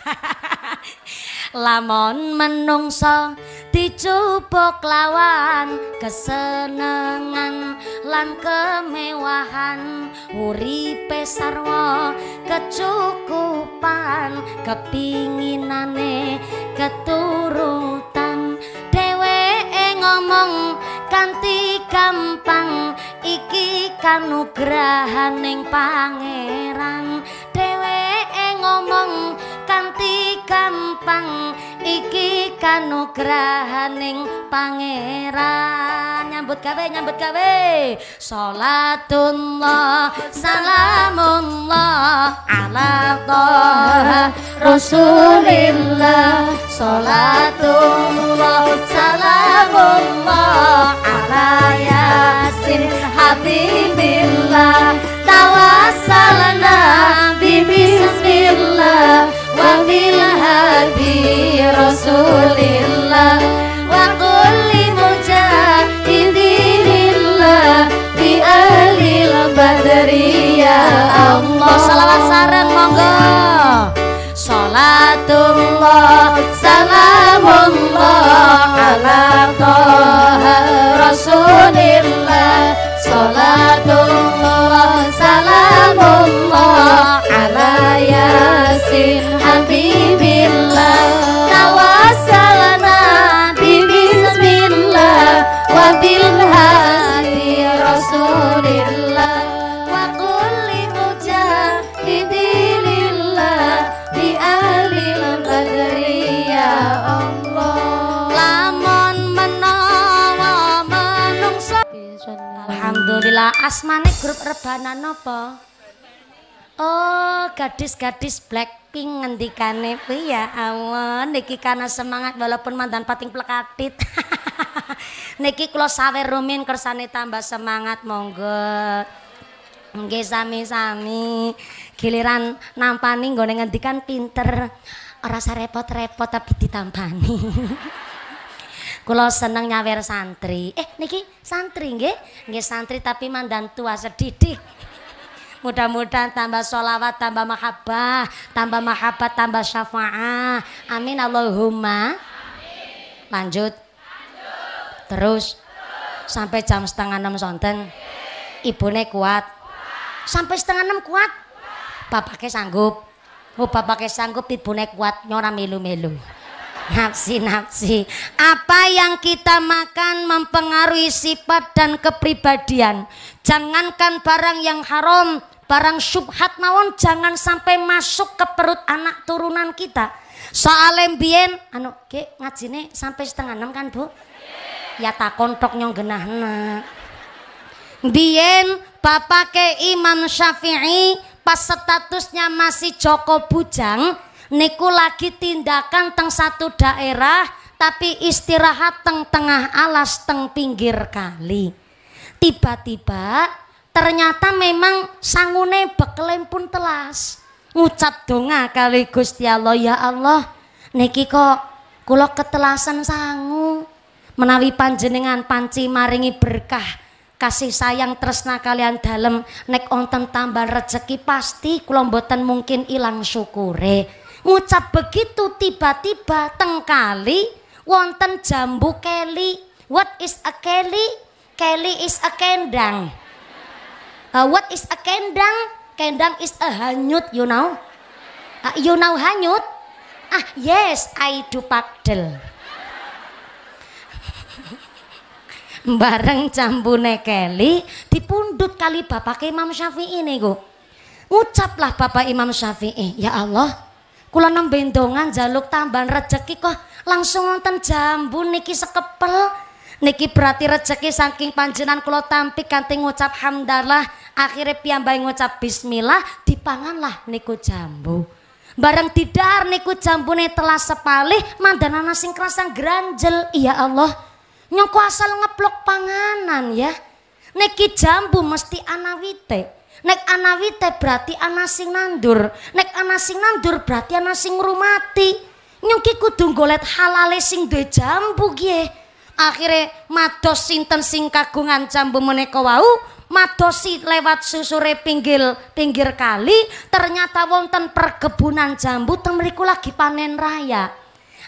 B: Lamon menungso dicoba lawan kesenengan lan kemewahan. Uripe sarwa kecukupan kepinginane keturutan. Dheweke ngomong kanthi gampang iki kanugrahaning pangeran kanugrahaning pangeran. Nyambut gawe nyambut gawe. Salatullah salamullah ala toha rasulillah. Salatullah salamullah ala yasin habibillah. Tawassalna bismillah wa bil hadi rasulillah. Wa kulli mujahidillah bi alil badri ya Allah. Salawat sareng monggo. Salatullah salamullah ala toha rasulillah. Salatullah Asmane grup rebanan apa? Oh, gadis-gadis Blackpink ngendikane Bu ya Allah, niki karena semangat walaupun mandan pating plekatit. niki kula sawer rumin kersane tambah semangat monggo. Nggih sami-sami. Giliran nampani nggone ngendikan pinter. Ora repot-repot tapi ditampani. Kula seneng nyawer santri. Eh niki santri nggih? Nggih santri tapi mandan tua sedidik. Mudah-mudahan tambah sholawat, tambah mahabbah, tambah mahabbah, tambah syafa'ah. Amin Allahumma. Lanjut. Terus. Sampai jam setengah enam sonten. Ibune kuat. Sampai setengah enam kuat. Bapaknya sanggup. Oh bapaknya sanggup ibune kuat nyora melu-melu. Nafsi-nafsi. Apa yang kita makan mempengaruhi sifat dan kepribadian. Jangankan barang yang haram, barang syubhat mawon jangan sampai masuk ke perut anak turunan kita. Soalnya bien, anu ke ngajine sampai setengah enam kan bu? Ya tak kontok nyong genahna. Bien bapak ke Imam Syafi'i pas statusnya masih Joko Bujang, niku lagi tindakan teng satu daerah tapi istirahat teng tengah alas teng pinggir kali. Tiba-tiba ternyata memang sangune bekelem pun telas. Ngucap donga kali Gusti Allah ya Allah. Niki kok kula ketelasan sangu. Menawi panjenengan panci maringi berkah kasih sayang tresna kalian dalam nek onten tambah rezeki pasti kula mboten mungkin ilang syukure ngucap begitu tiba-tiba tengkali wonten jambu keli. What is a keli? Keli is a kendang. Uh, what is a kendang? Kendang is a hanyut you know. Uh, you know hanyut? Ah yes I do pakdel bareng jambune keli dipundut kali bapak Imam Syafi'i niku. Ngucaplah bapak Imam Syafi'i ya Allah Kula nembe ndonga njaluk tambahan rezeki kok langsung wonten jambu niki sekepel. Niki berarti rezeki saking panjenengan kula tampi kanthi ngucap hamdalah, akhirnya piyambake ngucap bismillah, dipanganlah niku jambu. Bareng didar niku jambune telah sepalih mandanana sing krasa granjel. Iya Allah. Nyoko asal ngeplok panganan ya. Niki jambu mesti anawite. Nek ana wite berarti ana sing nandur. Nek ana sing nandur berarti ana sing ngrumati. Nyuki kudu golek halale sing duwe jambu nggih. Akhire mados sinten sing kagungan jambu menika wau madosi lewat susure pinggir pinggir kali ternyata wonten perkebunan jambu teng mriku lagi panen raya.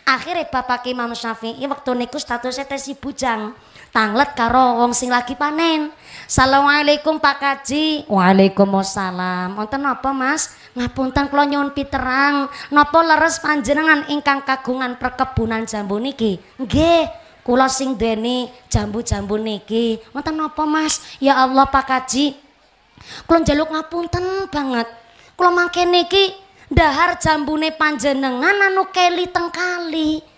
B: Akhirnya Bapak Imam Syafi'i waktu niku statusnya tesi bujang tanglet karo wong sing lagi panen. Assalamualaikum Pak Kaji. Waalaikumsalam. Wonten apa Mas? Ngapunten kula nyuwun piterang. Napa leres panjenengan ingkang kagungan perkebunan jambu niki? Nggih. Kula sing deni jambu-jambu niki. Wonten apa Mas? Ya Allah Pak Kaji. Kula njaluk ngapunten banget. Kula mangke niki dahar jambune panjenengan anu keli tengkali.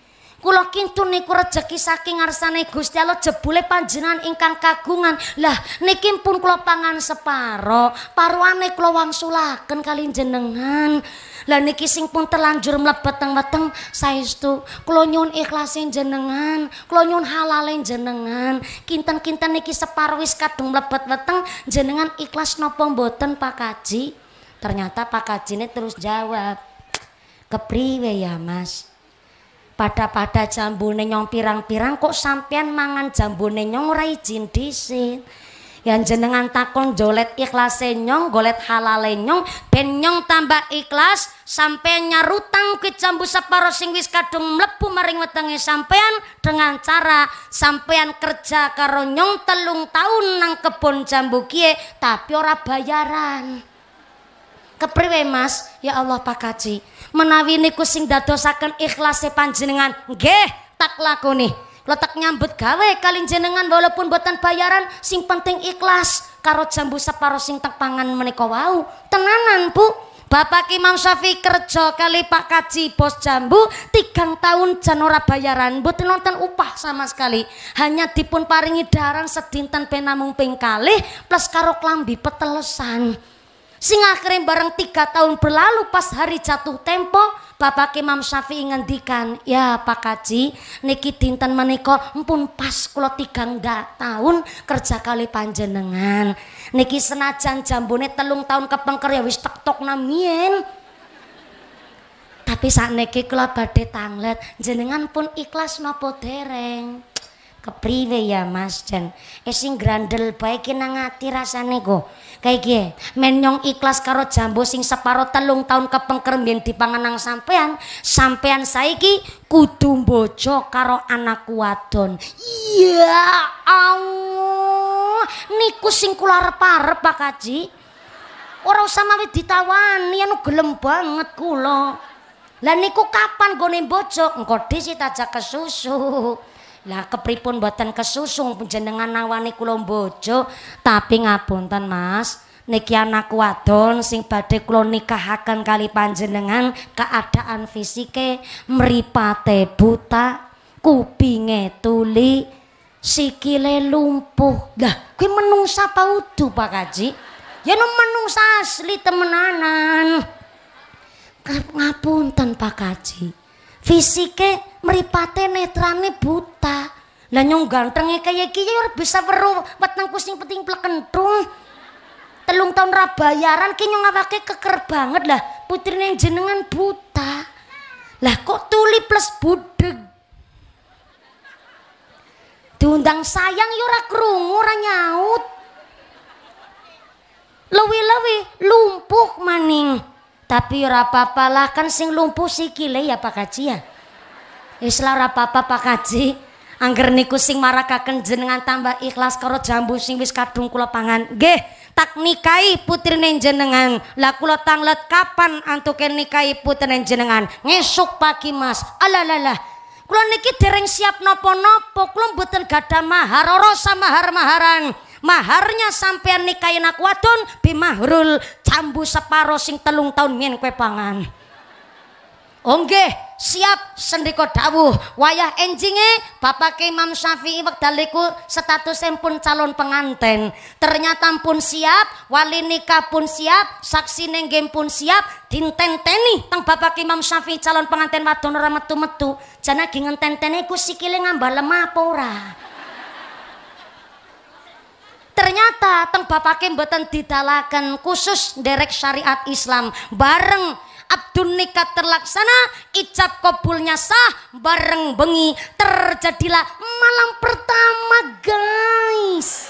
B: Kula kintu niku rejeki saking ngarsane Gusti Allah jebule panjenengan ingkang kagungan. Lah niki pun kula pangan separo, paruane kula wangsulaken kali jenengan. Lah niki sing pun terlanjur mlebet teng weteng saestu kula nyuwun ikhlasin jenengan, kula nyuwun halale jenengan. Kinten-kinten niki separo wis kadung mlebet weteng jenengan ikhlas napa mboten Pak Kaji? Ternyata Pak Kajine terus jawab, "Kepriwe ya, Mas?" Pada-pada jambune nyong pirang-pirang kok sampean mangan jambune nyong ora izin yang jenengan takon jolet ikhlas nyong golet halale nyong ben nyong tambah ikhlas sampean nyarutang ke jambu separo sing wis kadung mlebu maring wetenge sampean dengan cara sampean kerja karo nyong telung tahun nang kebon jambu kie tapi ora bayaran kepriwe mas? Ya Allah Pak Kaji menawi niku sing dadosaken ikhlase panjenengan nggih tak lakoni. Kula tak nyambut gawe kali jenengan walaupun boten bayaran sing penting ikhlas. Karo jambu separo sing tepangan menika wau. Tenanan Bu. Bapak Imam Syafi'i kerja kali Pak Kaji bos jambu tigang tahun janora bayaran. Buat nonton upah sama sekali. Hanya dipun paringi daran sedinten penamung ping kalih plus karo klambi petelesan sing akhirnya bareng tiga tahun berlalu pas hari jatuh tempo Bapak Imam Syafi'i ngendikan, ya Pak Kaji, niki dinten menika empun pas kula tigang tahun kerja kali panjenengan. Niki senajan jambune telung tahun kepengker ya wis tek-tok namien. Tapi saat niki kula badhe tanglet, jenengan pun ikhlas napa dereng? Kepriwe ya Mas Jan? Eh sing grandel bae ki nang ati rasane kok. Kayak gie menyong ikhlas karo jambu sing separo telung tahun kepengker di dipangan sampean sampean saiki kudu bojo karo anak wadon. Iya Allah niku sing kula arep-arep Pak Kaji ora usah mawi ditawani anu gelem banget kula. Lah niku kapan gone bojo engko disit aja kesusu lah kepripun buatan kesusung jenengan nawani kula bojo tapi ngapunten Mas. Niki anak wadon sing badhe kula nikahaken kali panjenengan keadaan fisike mripate buta kupinge tuli sikile lumpuh. Lah kuwi menungsa paudu Pak Kaji? Ya no menungsa asli temenanan. Ngapunten Pak Kaji. Fisike meripate netrane buta. Lah nyong kayak gini ya bisa weruh weteng pusing peting plekentung. Telung tahun rabayaran ki nyong ngawake keker banget. Lah putri yang jenengan buta. Lah kok tuli plus budeg? Diundang sayang yura ya krungu ora nyaut. Lewi-lewi lumpuh maning. Tapi ora apa-apa lah kan sing lumpuh sikile ya Pak Kaji ya Wis ora apa-apa Pak Kaji. Angger niku sing marakaken jenengan tambah ikhlas karo jambu sing wis kadung kula pangan. Nggih, tak nikahi putrine jenengan. Lah kula tanglet kapan antuke nikahi putrine jenengan? Ngesuk pagi Mas. Alalalah. Kula niki dereng siap napa-napa. Kula mboten gadah mahar ora mahar-maharan. Maharnya sampean nikahi anak wadon bimahrul jambu separo sing telung tahun mien kue pangan. Onggih, siap sendiko dawuh. Wayah enjinge Bapak Imam Syafi'i wekdal iku status pun calon penganten. Ternyata pun siap, wali nikah pun siap, saksi nenggem pun siap, dintenteni teng Bapak Imam Syafi'i calon penganten wadon ora metu-metu. Jana gi ngententeni ku sikile ngambal lemah apa ora? Ternyata teng Bapak mboten didalaken khusus derek syariat Islam bareng Abdun nikah terlaksana, icap kopulnya sah, bareng bengi terjadilah malam pertama guys.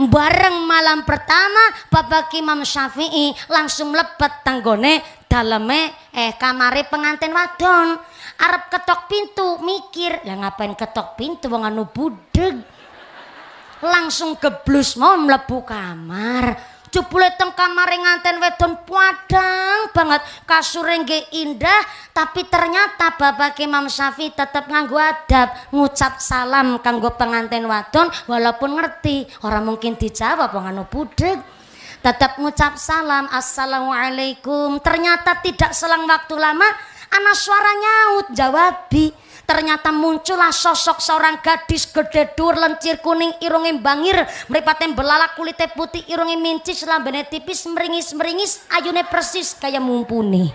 B: Bareng malam pertama Bapak Imam Syafi'i langsung lepet tanggone daleme eh kamare pengantin wadon. Arab ketok pintu mikir, lah ngapain ketok pintu wong anu budeg langsung geblus mau mlebu kamar. Jebule teng kamar nganten wedon padang banget. Kasure nggih indah tapi ternyata Bapak Imam Syafi'i tetap nganggo adab ngucap salam kanggo pengantin wadon walaupun ngerti orang mungkin dijawab wong anu tetap ngucap salam assalamualaikum. Ternyata tidak selang waktu lama anak suara nyaut jawabi ternyata muncullah sosok seorang gadis gede dur lencir kuning irungnya bangir meripaten belalak kulitnya putih irungnya mincis lambene tipis meringis meringis ayune persis kayak mumpuni.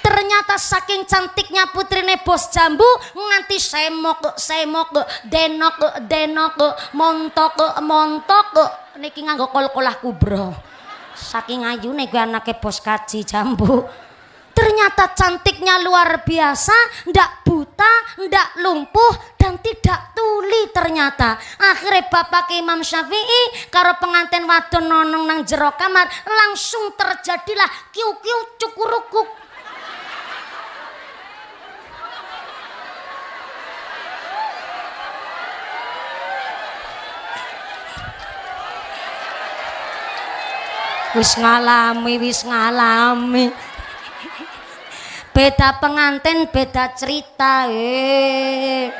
B: Ternyata saking cantiknya putrine bos jambu nganti semok semok denok denok montok montok niki nganggo kol-kolah kubro. Saking ayune gue anaknya bos kaji jambu Ternyata cantiknya luar biasa, ndak buta, ndak lumpuh dan tidak tuli ternyata. Akhirnya Bapak Imam Syafi'i karo pengantin wadon nonong nang jero kamar langsung terjadilah kiu-kiu cukurukuk. Wis ngalami, wis ngalami beda pengantin beda cerita eh.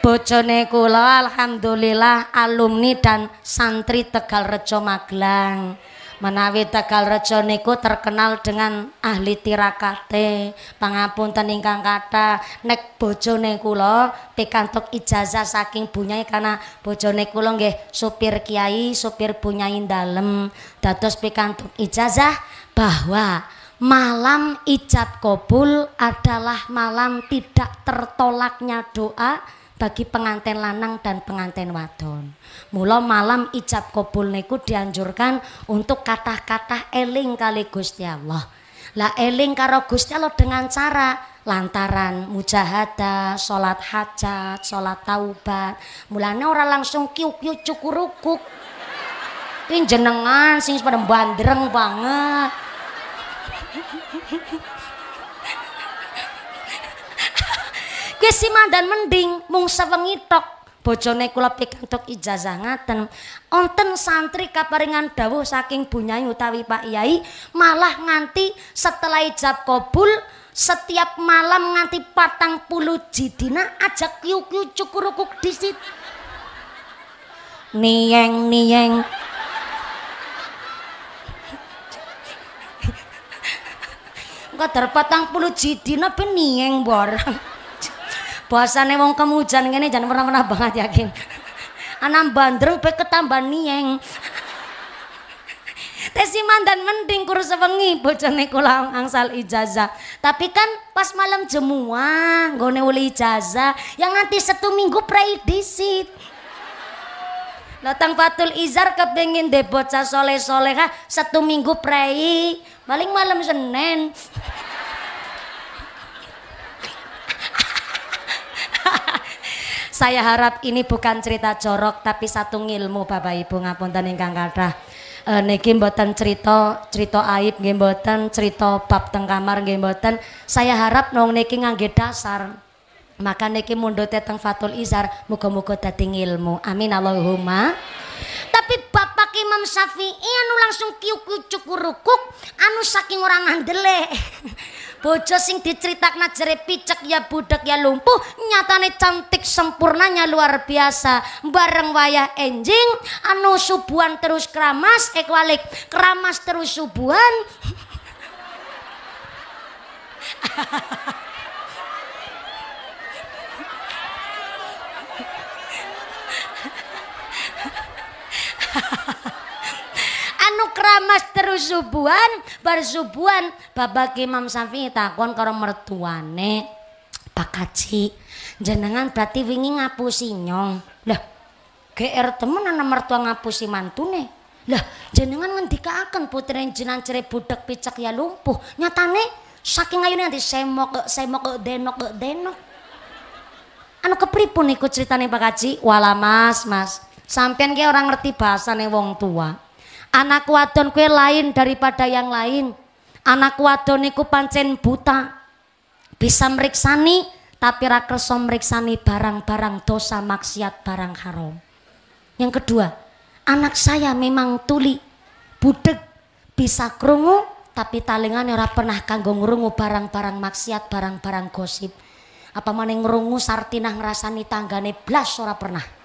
B: Bojone kula alhamdulillah alumni dan santri Tegal Rejo Magelang. Menawi Tegal Rejo niku terkenal dengan ahli tirakate. Pangapunten ingkang kata nek bojone kula pikantuk ijazah saking bunyai karena bojone kula nggih supir kiai supir bunyai dalem. Dados pikantuk ijazah bahwa malam ijab kabul adalah malam tidak tertolaknya doa bagi pengantin lanang dan pengantin wadon. Mula malam ijab kabul niku dianjurkan untuk kata-kata eling kali Gusti Allah. Lah eling karo Gusti Allah dengan cara lantaran mujahadah, salat hajat, salat taubat. Mulane ora langsung kiu-kiu cukurukuk. Ini jenengan sing pada bandreng banget. Ki si mandan mending mung sewengi tok. Bojone kula pikantuk ijazah ngaten. Onten santri kaparingan dawuh saking bunyai utawi Pak Yai malah nganti setelah ijab kabul setiap malam nganti patang puluh jidina ajak kiu-kiu cukurukuk disit. Niyeng niyeng. Kadar patang puluh jidina ben niyeng barang. Bahasane wong kemujan ngene jangan pernah-pernah banget yakin. Anam bandreng pe ketambahan nieng. Tesi mandan mending kurus sewengi bojone kula angsal ijazah. Tapi kan pas malam jemuah nggone uli ijazah yang nanti satu minggu prai disit. Datang Fatul Izar kepengin deh bocah soleh soleha satu minggu prai paling malam Senin. Saya harap ini bukan cerita jorok tapi satu ngilmu Bapak Ibu ngapunten ingkang kathah. E, niki mboten cerita cerita aib nggih mboten, cerita bab teng kamar nggih. Saya harap nong niki ngangge dasar. Maka niki mundhut teng Fatul Izar muga-muga dadi ngilmu. Amin Allahumma. Tapi Bapak Imam Syafi'i anu langsung kiu-kiu cukurukuk anu saking orang ngandele. Bojo sing diceritakna jere picek ya budak ya lumpuh, nyatane cantik sempurnanya luar biasa. Bareng wayah enjing, anu subuhan terus keramas, ekwalik keramas terus subuhan. anu keramas terus subuhan bar subuhan babak Imam Syafi'i takon karo mertuane. Pak Kaji jenengan berarti wingi ngapusi nyong. Lah GR temen ana mertua ngapusi mantune. Lah jenengan ngendikaaken putri jenengan cere budak picak ya lumpuh. Nyatane saking ayune nanti semok semok denok denok. Anu kepripun iku ceritane Pak Kaji wala mas mas sampean ki orang ngerti bahasane wong tua Anak wadon kue lain daripada yang lain. Anak wadon iku pancen buta. Bisa meriksani tapi ra kersa meriksani barang-barang dosa maksiat barang haram. Yang kedua, anak saya memang tuli, budek, bisa krungu tapi talingan ora pernah kanggo ngrungu barang-barang maksiat, barang-barang gosip. Apa mana ngrungu sartinah ngrasani tanggane blas ora pernah.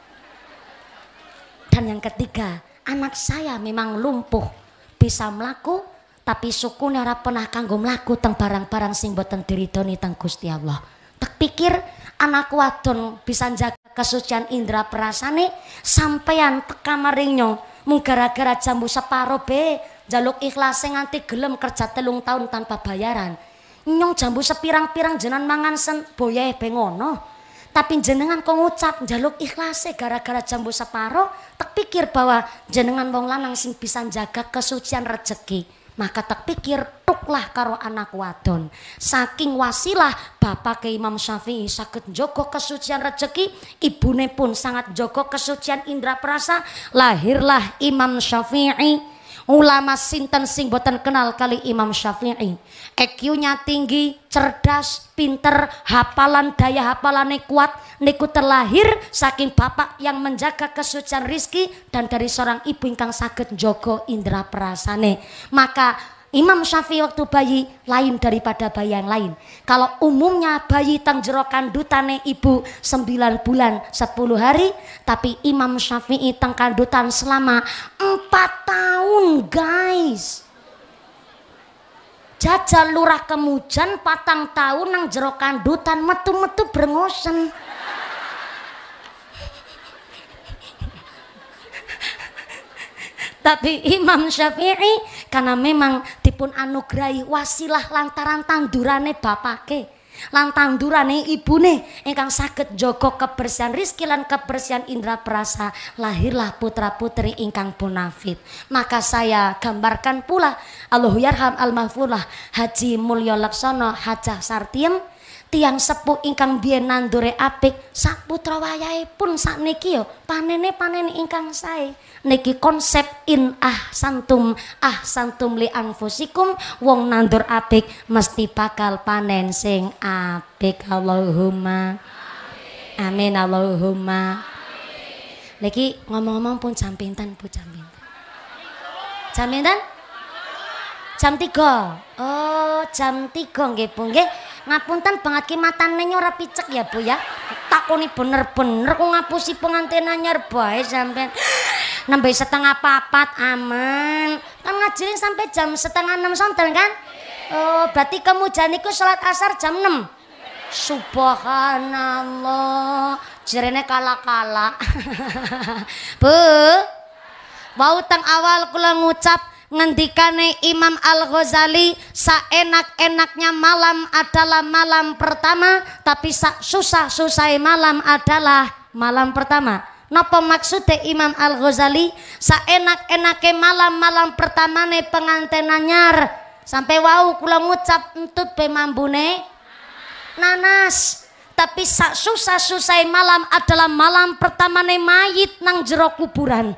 B: Dan yang ketiga, anak saya memang lumpuh bisa melaku tapi suku ora pernah kanggo melaku teng barang-barang sing boten diridoni teng Gusti Allah. Tak pikir anak wadon bisa jaga kesucian indera perasane sampeyan teka maringnya mung gara-gara jambu separo be jaluk ikhlas nganti gelem kerja telung tahun tanpa bayaran. Nyong jambu sepirang-pirang jenan mangan sen boyae bengono tapi jenengan kok ngucap jaluk ikhlase gara-gara jambu separo. Tak pikir bahwa jenengan wong lanang sing bisa jaga kesucian rezeki maka tak pikir tuklah karo anak wadon. Saking wasilah bapak ke Imam Syafi'i sakit joko kesucian rezeki ibune pun sangat joko kesucian indera perasa lahirlah Imam Syafi'i ulama sinten sing boten kenal kali Imam Syafi'i? EQ-nya tinggi cerdas pinter hafalan daya hafalane kuat niku terlahir saking bapak yang menjaga kesucian rizki dan dari seorang ibu ingkang sakit jogo indera perasane. Maka Imam Syafi'i waktu bayi lain daripada bayi yang lain. Kalau umumnya bayi tang jero kandutane ibu 9 bulan 10 hari, tapi Imam Syafi'i tang kandutan selama 4 tahun, guys. Jajal lurah kemujan patang tahun nang jero kandutan metu-metu brengosen. Tapi Imam Syafi'i karena memang dipun anugerahi wasilah lantaran tandurane bapake lan tandurane ibune ingkang saged jaga kebersihan rizki lan kebersihan indra perasa lahirlah putra putri ingkang bonafit. Maka saya gambarkan pula Allahu yarham al Haji Mulyo Laksono Hajah Sartiem tiang sepuh ingkang biyen nandure apik sak putra wayahe pun sakniki yo panene panen ingkang sae. Niki konsep in ah santum ah santum li anfusikum wong nandur apik mesti bakal panen sing apik. Allahumma amin, amin Allahumma. Lagi ngomong-ngomong pun jam pinten Bu jam pinten. Jam pinten? Jam tiga Oh jam tiga nggih Bu nggih ngapunten banget ki matane ora picek ya Bu ya. Takoni bener-bener kok ngapusi pengantin anyar bae sampean. Nembe setengah papat aman. Kan ngajirin sampai jam setengah enam sonten kan? Oh, berarti kamu janiku sholat asar jam 6. Subhanallah. Jirene kala-kala. Bu. Wau teng awal kula ngucap ngendikane Imam Al-Ghazali saenak-enaknya malam adalah malam pertama tapi susah-susah malam adalah malam pertama. Napa maksudnya Imam Al-Ghazali? Saenak-enake malam-malam pertama nih pengantin anyar. Sampai wau kula ngucap entut be nanas. Tapi sak susah-susah malam adalah malam pertama nih mayit nang jero kuburan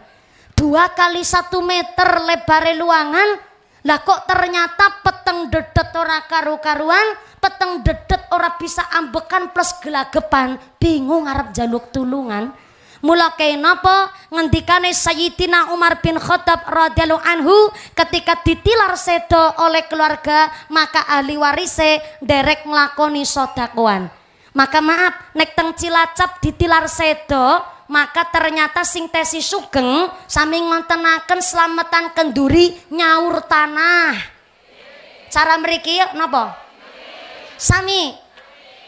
B: dua kali satu meter lebar luangan. Lah kok ternyata peteng dedet ora karu-karuan peteng dedet ora bisa ambekan plus gelagepan. Bingung ngarep jaluk tulungan. Mula napa ngendikane Sayyidina Umar bin Khattab radhiyallahu anhu ketika ditilar sedo oleh keluarga maka ahli warise derek nglakoni sodakoan. Maka maaf nek teng Cilacap ditilar sedo maka ternyata sing tesi sugeng sami ngontenaken selamatan kenduri nyaur tanah. Cara mriki napa? Sami.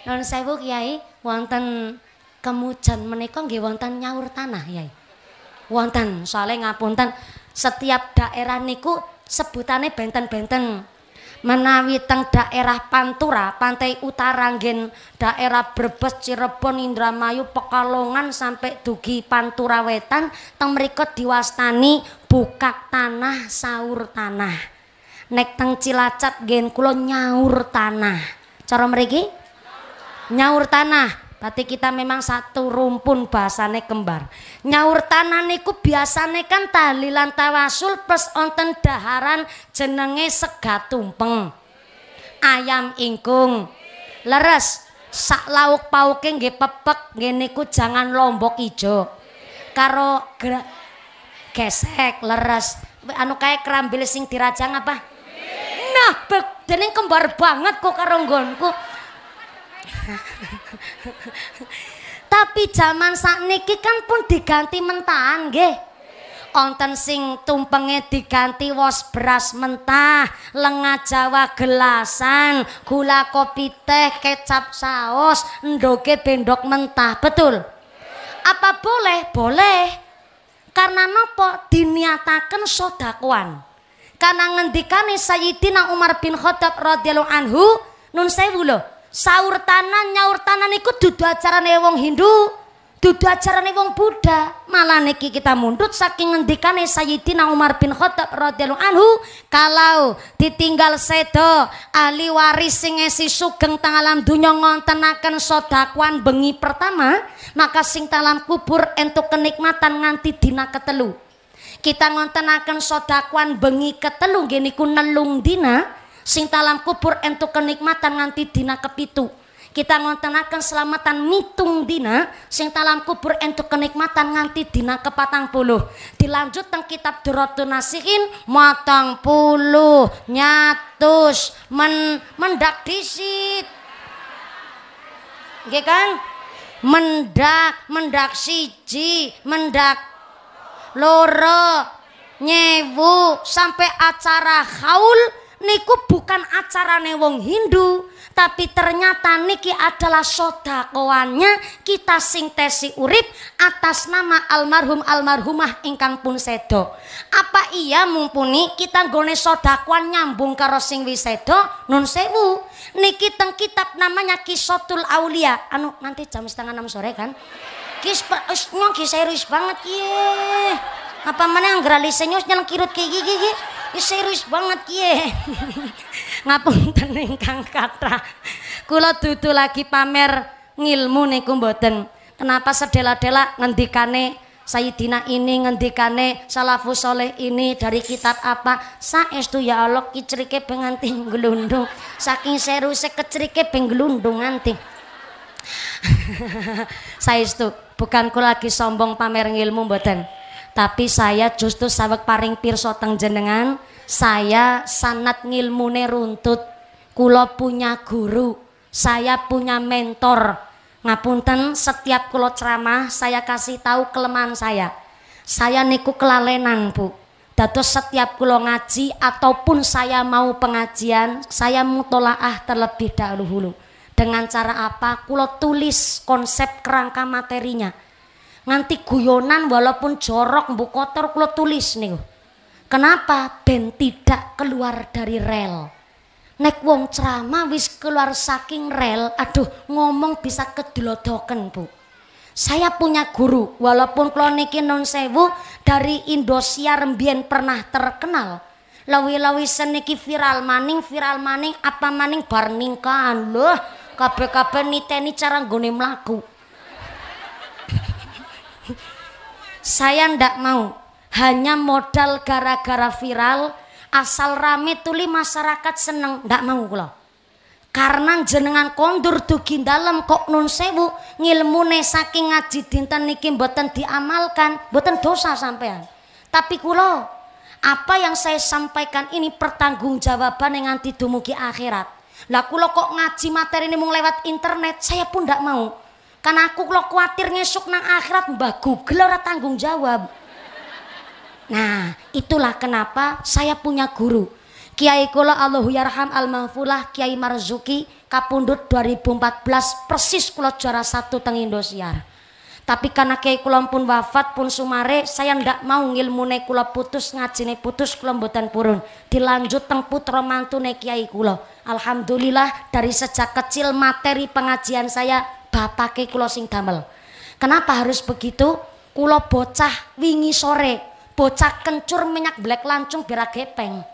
B: Non sewu Kiai wonten kemujan menika nggih wonten nyaur tanah Yai. Wonten soalnya ngapunten setiap daerah niku sebutane benten-benten menawi teng daerah Pantura, pantai utara nggen daerah Brebes, Cirebon, Indramayu, Pekalongan sampai dugi Pantura Wetan teng mriku diwastani bukak tanah, saur tanah. Nek teng Cilacap nggen kula nyaur tanah. Cara mriki? Nyaur tanah. Berarti kita memang satu rumpun bahasane kembar. Nyaur tanah niku biasane kan tahlilan tawasul plus onten daharan jenenge sega tumpeng. Ayam ingkung. Leres sak lauk pauke nggih pepek nggih jangan lombok ijo. Karo gesek leres. Anu kae kerambil sing dirajang apa? Nah, dening kembar banget kok karo nggonku. Tapi zaman sakniki kan pun diganti mentahan nggih. Onten sing tumpenge diganti wos beras mentah, lengah Jawa gelasan, gula kopi teh, kecap saus, ndoge bendok mentah. Betul? Apa boleh? Boleh. Karena nopo diniatakan sodakuan. Karena ngendikane Sayyidina Umar bin Khattab radhiyallahu anhu nun sewu loh Saur tanan nyaur tanan iku dudu acarane wong Hindu, dudu acarane wong Buddha. Malah niki kita mundut saking ngendikane Sayyidina Umar bin Khattab radhiyallahu anhu kalau ditinggal sedo ahli waris sing esi sugeng tang alam dunya ngontenaken sedakwan bengi pertama, maka sing talam kubur entuk kenikmatan nganti dina ketelu. Kita ngontenaken sedakwan bengi ketelu nggih niku nelung dina sing talam kubur entuk kenikmatan nganti dina kepitu. Kita ngontenaken selamatan mitung dina sing talam kubur entuk kenikmatan nganti dina kepatang puluh. Dilanjut teng kitab Durotun Nasihin matang puluh nyatus men mendak disit. Nggih kan mendak mendak siji mendak loro nyewu sampai acara haul niku bukan acarane wong Hindu tapi ternyata niki adalah sodakoannya kita sing tesi urip atas nama almarhum almarhumah ingkang pun sedo apa iya mumpuni kita gone sodakoan nyambung karo sing wisedo nun sewu. Niki teng kitab namanya kisotul aulia. Anu nanti jam setengah enam sore kan kis nyong serius banget ye apa mana yang geralisenyos nyang kirut kayak gigi Ih serius banget ye. Ngapunten ingkang kata. Kula dudu lagi pamer ngilmu niku mboten. Kenapa sedela-dela ngendikane Sayyidina ini ngendikane salafus soleh ini dari kitab apa? Saestu ya Allah kicerike benganti gelundung saking seru kecerike bengelundung nganti. Saestu bukan kula lagi sombong pamer ngilmu mboten. Tapi saya justru sawek paring pirsa teng jenengan. Saya sanat ngilmune runtut. Kula punya guru. Saya punya mentor. Ngapunten setiap kulo ceramah saya kasih tahu kelemahan saya. Saya niku kelalenan bu. Dados setiap kulo ngaji ataupun saya mau pengajian saya mutolaah terlebih dahulu dengan cara apa? Kulo tulis konsep kerangka materinya. Nganti guyonan walaupun jorok mbok kotor kula tulis nih kenapa? Ben tidak keluar dari rel. Nek wong ceramah wis keluar saking rel aduh ngomong bisa kedelodoken bu. Saya punya guru walaupun kalau niki non sewu dari Indosiar mbien pernah terkenal. Lawi-lawi seniki viral maning viral maning apa maning bar ningkan loh kabeh-kabeh niteni cara nggone mlaku. Saya ndak mau. Hanya modal gara-gara viral asal rame tuli masyarakat seneng. Ndak mau kula. Karena jenengan kondur dugi dalam kok nun sewu ngilmune saking ngaji dinten niki mboten diamalkan. Mboten dosa sampean. Tapi kula apa yang saya sampaikan ini pertanggungjawaban yang nanti dumugi akhirat lah kula kok ngaji materi ini mau lewat internet saya pun ndak mau karena aku kalau khawatir ngesuk nang akhirat mbak Google ora tanggung jawab. Nah, itulah kenapa saya punya guru. Kiai kula Allahu yarham al mahfulah Kiai Marzuki kapundut 2014 persis kula juara satu teng Indosiar. Tapi karena Kiai kula pun wafat pun sumare, saya ndak mau ngilmune kula putus ngajine putus kula mboten purun. Dilanjut teng putra mantune Kiai kula. Alhamdulillah dari sejak kecil materi pengajian saya bapake kula sing damel. Kenapa harus begitu? Kula bocah wingi sore, bocah kencur minyak black lancung biar gepeng.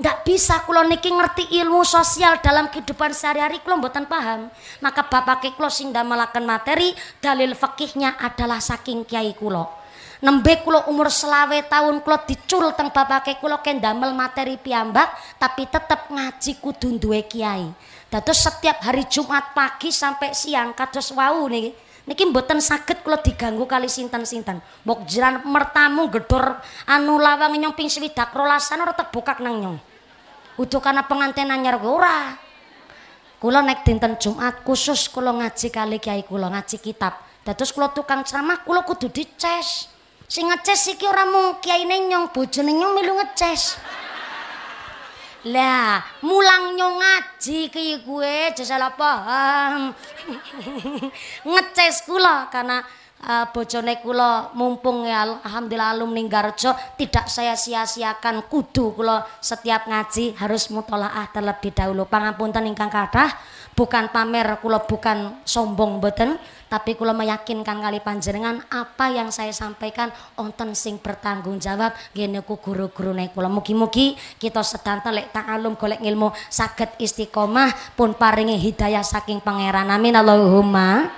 B: Ndak bisa kula niki ngerti ilmu sosial dalam kehidupan sehari-hari kula mboten paham. Maka bapak kula sing damelaken materi dalil fikihnya adalah saking kiai kula nembe kula umur selawe tahun kula dicul teng bapake kula ken damel materi piyambak tapi tetep ngaji kudu duwe kiai. Dados setiap hari Jumat pagi sampai siang kados wau niki. Niki mboten saged kula diganggu kali sinten-sinten. Mbok jiran mertamu gedor anu lawang nyong ping swidak rolasan ora tebukak nang nyong. Udah karena pengantin anyar ora. Kula nek dinten Jumat khusus kula ngaji kali kiai kula ngaji kitab. Dados kula tukang ceramah kula kudu dices Sing ngeces iki ora mung kiai nyong, bojone nyong milu ngeces. Lah, mulang nyong ngaji ki gue salah paham. ngeces kula karena uh, bojone kula mumpung ya alhamdulillah alumni Garjo tidak saya sia-siakan kudu kula setiap ngaji harus mutolaah terlebih dahulu. Pangapunten ingkang kathah bukan pamer kula bukan sombong mboten tapi kula meyakinkan kali panjenengan apa yang saya sampaikan onten sing bertanggung jawab gini ku guru-gurune kula. Mugi-mugi kita sedanten lek ta'alum golek ilmu saged istiqomah pun paringi hidayah saking pangeran. Amin. Allahumma.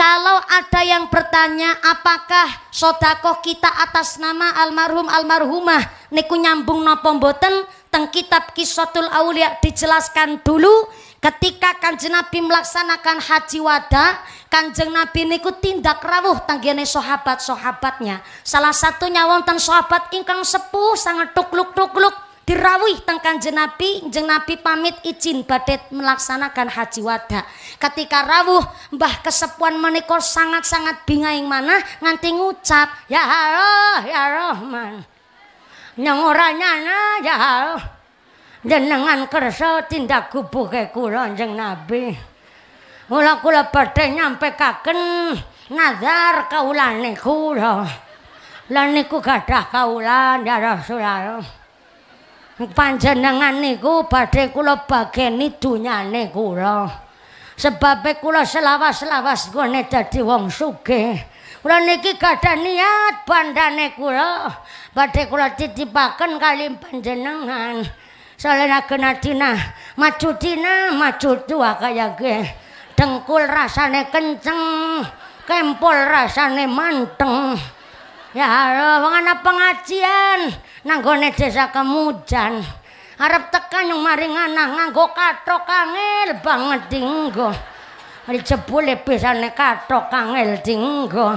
B: Kalau ada yang bertanya apakah sodakoh kita atas nama almarhum almarhumah? Niku nyambung nopo mboten? Teng kitab Kisotul Aulia dijelaskan dulu. Ketika kanjeng Nabi melaksanakan haji wada kanjeng Nabi niku tindak rawuh tanggene sahabat-sahabatnya. Salah satunya wonten sahabat ingkang sepuh sangat tukluk-tukluk dirawih teng kanjeng Nabi. Jeng Nabi pamit izin badet melaksanakan haji wada ketika rawuh mbah kesepuan menika sangat-sangat bingaing mana nganti ngucap ya Allah ya Rahman. Nyong ora nyana ya Allah. Jenengan kersa tindak kubuke kula jeng Nabi kula kula badhe nyampekaken nazar kaulane kula lan niku gadah kaulan ya Rasulullah panjenengan niku badhe kula bageni dunyane kula. Sebabe kula selawas-selawas gone dadi wong sugih. Kula niki gadah niat bandane kula badhe kula titipaken kali panjenengan. Salena kena dina, maju dina, maju tua kaya ge. Dengkul rasane kenceng, kempol rasane manteng. Ya wong ana pengajian nanggone desa Kemujan. Arep tekan yang maring anak nganggo katok angel banget dinggo. Dijebule bisane katok angel dinggo.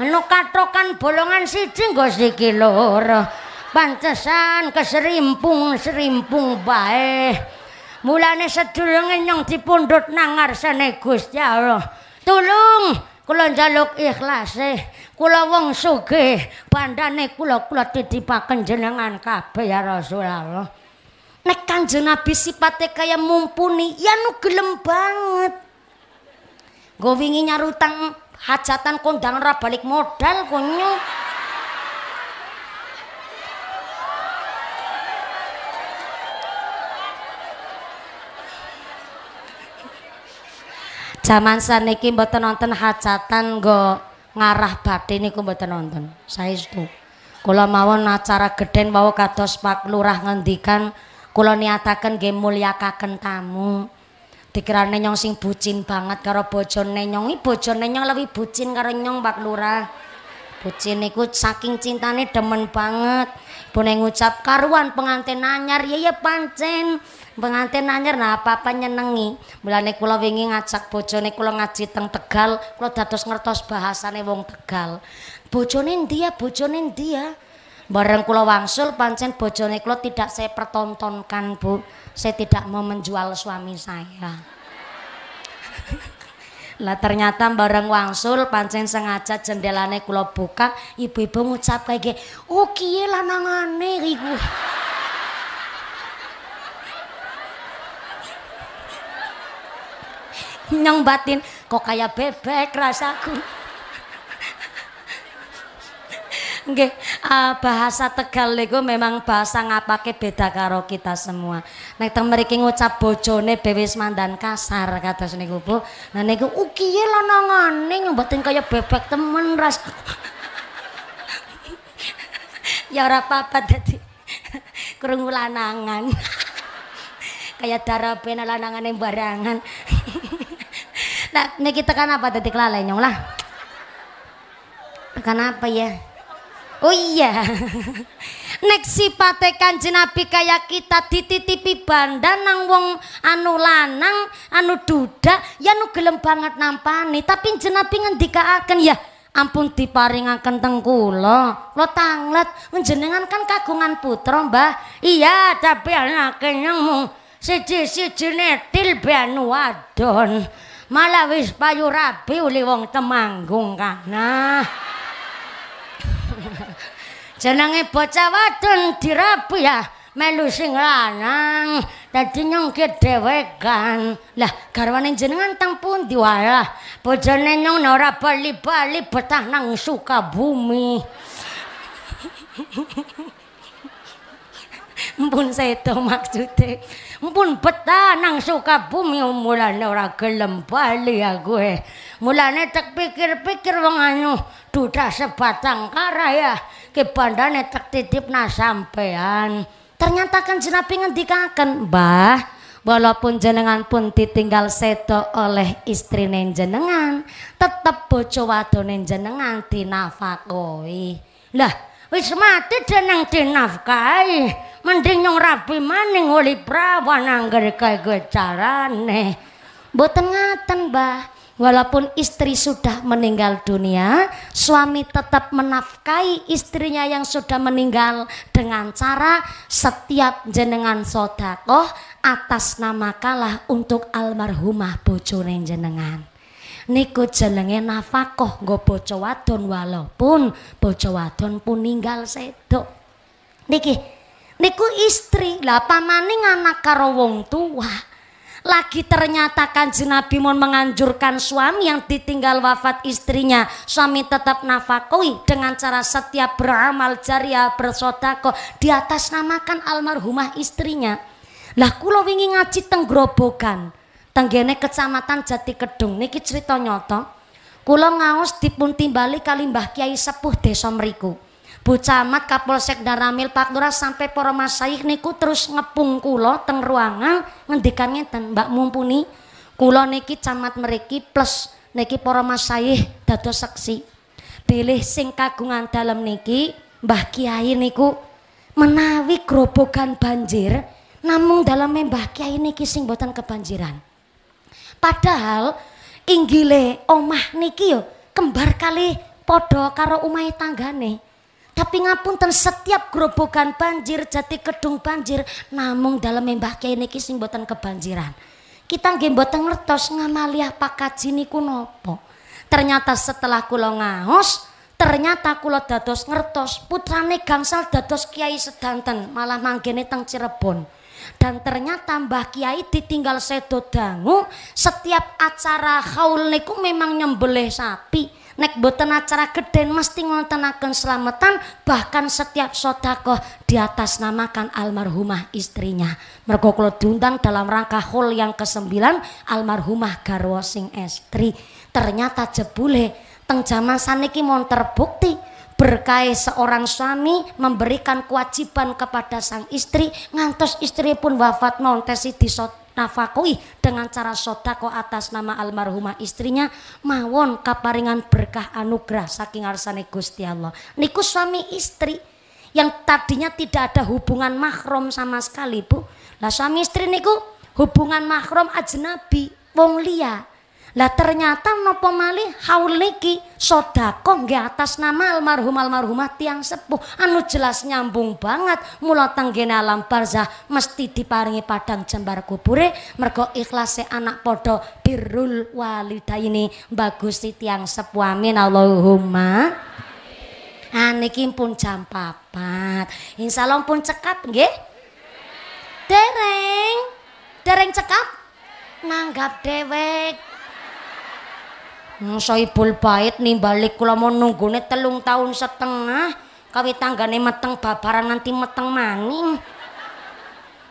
B: Anu katokan bolongan siji nggo siki loro. Pantesan keserimpung serimpung bae. Mulane sedulunge nyong dipundhut nang ngarsane Gusti Allah. Tulung kula njaluk ikhlase. Kula wong sugih bandane kula kula titipaken jenengan kabeh ya Rasulullah. Nek kanjeng Nabi sipate kaya mumpuni ya nu gelem banget. Gue wingi nyarutang hajatan kondang ra balik modal konyo Zaman saniki mboten nonton hajatan nggo ngarah badhe niku mboten nonton. Saestu. Kula mawon acara gedhen wau kados Pak Lurah ngendikan kula niataken nggih mulyakaken tamu. Dikirane nyong sing bucin banget karo bojone nyong. Iki bojone nyong lebih bucin karo nyong Pak Lurah. Bucin niku saking cintane demen banget. Bone ngucap karuan pengantin anyar ya ya pancen. Pengantin anyar nah apa-apa nyenengi. Mulane kula wingi ngajak bojone kula ngaji teng Tegal kula dados ngertos bahasane wong Tegal. Bojone ndi ya bojone ndi ya bareng kula wangsul pancen bojone kula tidak saya pertontonkan Bu. Saya tidak mau menjual suami saya. Lah ternyata bareng wangsul pancen sengaja jendelane kula buka ibu-ibu ngucap kayak oh kiye lanangane iku nyong batin kok kayak bebek rasaku Nggih, uh, bahasa Tegal niku memang bahasa ngapake beda karo kita semua. Nek teng mriki ngucap bojone bewis mandan kasar kados niku Bu. Nah niku ukiye lanangane mboten kaya bebek temen ras. ya ora apa-apa dadi krungu lanangan. Kayak darah pena lanangane barangan. Nah, ini kita kan apa tadi kelalai nyong lah. Tekan apa ya? Oh iya. Nek sipate kanjeng Nabi kaya kita dititipi banda nang wong anu lanang, anu duda, ya nu gelem banget nampani. Tapi jenapi ngendikaaken ya ampun diparingaken teng kula. Lo tanglet njenengan kan kagungan putra, Mbah. Iya, tapi anake nyong siji-siji netil banu wadon malah wis payu rabi uli wong temanggung kana. Jenenge bocah wadon dirabi ya melu sing lanang dadi nyong ke dhewekan lah garwane jenengan teng pundi walah bojone nyong ora bali-bali betah nang Sukabumi. Mpun sedo maksude. Mpun betah nang Sukabumi mulane ora gelem bali aku. Mulane tek pikir-pikir wong anu duda sebatang kara ya. Ke bandane tek titipna sampean. Ternyata kan jenapi ngendikaken, Mbah, walaupun jenengan pun ditinggal seto oleh istri jenengan, tetep bojo wadone jenengan dinafakoi. Lah, wis mati jeneng dinafkahi mending nyong rabi maning oli prawan angger kaya carane mboten ngaten Mbah. Walaupun istri sudah meninggal dunia, suami tetap menafkahi istrinya yang sudah meninggal dengan cara setiap jenengan sodakoh atas nama kalah untuk almarhumah bojone jenengan. Niku jenenge nafakoh nggo bojo wadon walaupun bojo wadon pun ninggal sedo. Niki niku istri lah pamaning anak karo wong tua. Lagi ternyata kanjeng Nabi mau menganjurkan suami yang ditinggal wafat istrinya suami tetap nafakoi dengan cara setiap beramal jariah bersodako di atas namakan almarhumah istrinya. Lah kulo wingi ngaji teng grobogan tenggene kecamatan Jati Kedung niki cerita nyoto kulo ngaos dipun timbali kali Mbah Kiai Sepuh desa mriku. Bu Camat Kapolsek Daramil Pak Lurah sampai para masyayikh niku terus ngepung kula teng ruangan ngendikan ngeten Mbak mumpuni kula niki camat meriki plus niki para masyayikh dados seksi. Pilih sing kagungan niki Mbah Kiai niku menawi grobogan banjir namun dalam Mbah Kiai niki sing boten kebanjiran padahal inggile omah niki yo kembar kali podo karo umai tanggane tapi ngapunten setiap gerobokan banjir, jati kedung banjir, namung dalam mbah kiai niki sing boten kebanjiran. Kita nggih boten ngertos ngamaliah pakaji niku nopo. Ternyata setelah kula ngaos, ternyata kula dados ngertos putrane gangsal dados kiai sedanten, malah manggene teng Cirebon. Dan ternyata Mbah Kiai ditinggal sedo dangu setiap acara haul niku memang nyembelih sapi. Nek boten acara geden mesti ngontenaken selamatan bahkan setiap sodakoh di atas namakan almarhumah istrinya. Mergo diundang dalam rangka hol yang kesembilan almarhumah garwa sing estri. Ternyata jebule teng zaman saniki mon terbukti berkait seorang suami memberikan kewajiban kepada sang istri ngantos istri pun wafat montesi di nafakoi dengan cara sodako atas nama almarhumah istrinya mawon kaparingan berkah anugerah saking arsane Gusti Allah. Niku suami istri yang tadinya tidak ada hubungan mahrom sama sekali bu. Lah suami istri niku hubungan mahrom ajnabi wong liya lah ternyata nopo malih haul niki sodako nggih atas nama almarhum almarhumah tiang sepuh anu jelas nyambung banget mula tenggene alam barzah mesti diparingi padang jembar kubure mergo ikhlase anak podo birrul walidaini bagus tiang sepuh amin Allahumma Aniki pun jam papat. Insyaallah pun cekap nggih. Dereng. Dereng cekap. Nanggap dewek. Soibul bait balik kula mau nunggune telung tahun setengah kawi tanggane meteng babaran nanti meteng maning.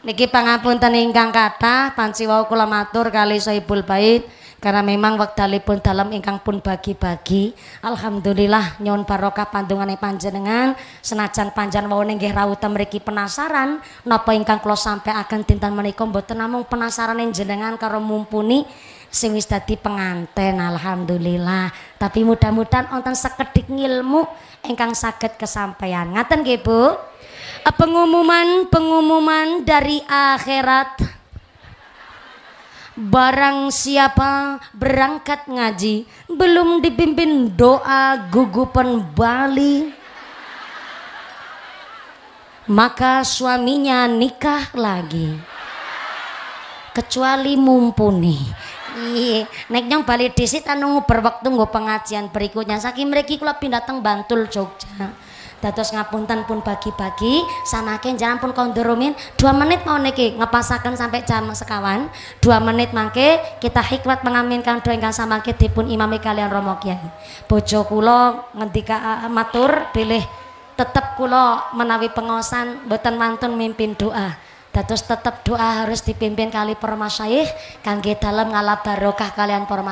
B: Niki pangapunten ingkang kathah panci wau kula matur kali Soibul bait karena memang wekdalipun dalam ingkang pun bagi-bagi. Alhamdulillah nyon barokah pandungane panjenengan. Senajan panjan wau nggih rawuh mriki penasaran napa ingkang kula akan dinten menika mboten namung penasaran jenengan karo mumpuni sing wis dadi penganten alhamdulillah. Tapi mudah-mudahan wonten sekedik ngilmu ingkang saged kesampaian. Ngaten nggih Bu? Pengumuman pengumuman dari akhirat Barang siapa berangkat ngaji belum dipimpin doa gugupan Bali maka suaminya nikah lagi kecuali mumpuni Iya, nek nyong bali disit anu nguber waktu nggo pengajian berikutnya. Saking mriki kula pindah teng Bantul Jogja. Dados ngapunten pun bagi-bagi sanake jangan pun kondorumin dua menit mau niki ngepasakan sampai jam sekawan. Dua menit mangke kita hikmat mengaminkan doa ingkang samangke dipun imami kalian Romo Kiai. Bojo kula ngendika matur pilih tetep kula menawi pengosan boten mantun mimpin doa Dados tetap doa harus dipimpin kali para kangge dalam ngalap barokah kalian para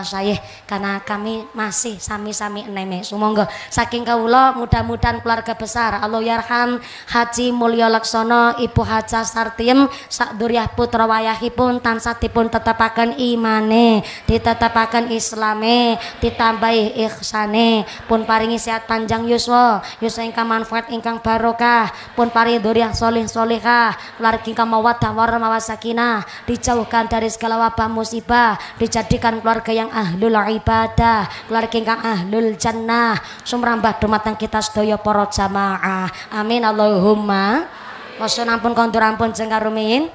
B: karena kami masih sami-sami eneme. Sumangga. Saking kawula mudah-mudahan keluarga besar Allah yarham Haji Mulya Laksana Ibu Haja Sartiem sak duriyah putra wayahipun tansah dipun tetepaken imane, ditetapaken islame, ditambahi ihsane, pun paringi sehat panjang yuswa, yuswa ingkang manfaat ingkang barokah, pun paringi duriyah solih solihah, keluarga mawaddah warahmah wasakinah dijauhkan dari segala wabah musibah dijadikan keluarga yang ahlul ibadah keluarga yang ahlul jannah. Sumrambah dumateng kita sedaya para jamaah. Amin Allahumma. Wasana ampun kondur ampun jeng karumiyin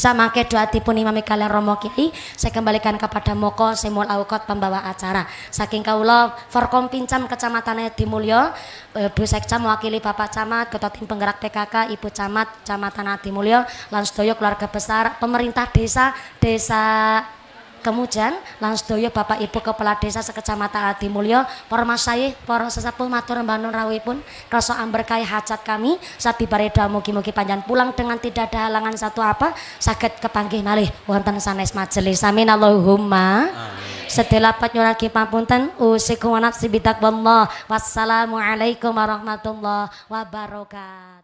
B: sama ke doa tipun imam kalian romo kiai saya kembalikan kepada moko semul aukot pembawa acara. Saking kaulo forkom pincam kecamatan Adimulyo eh, Bu Sekca mewakili Bapak Camat Ketua Tim Penggerak PKK Ibu Camat Kecamatan Adimulyo lan keluarga besar pemerintah desa desa Kemudian lan sedaya Bapak Ibu Kepala Desa Sekecamatan Adi Mulyo, para masyayikh, para sesepuh matur mbanun rawuhipun rasa amberkahi hajat kami sabi bareda mugi-mugi panjang pulang dengan tidak ada halangan satu apa saged kepanggih malih wonten sanes majelis. Amin Allahumma. Sedela nyuraki papunten usikum wa nafsi bitakballah. Wassalamualaikum warahmatullahi wabarakatuh.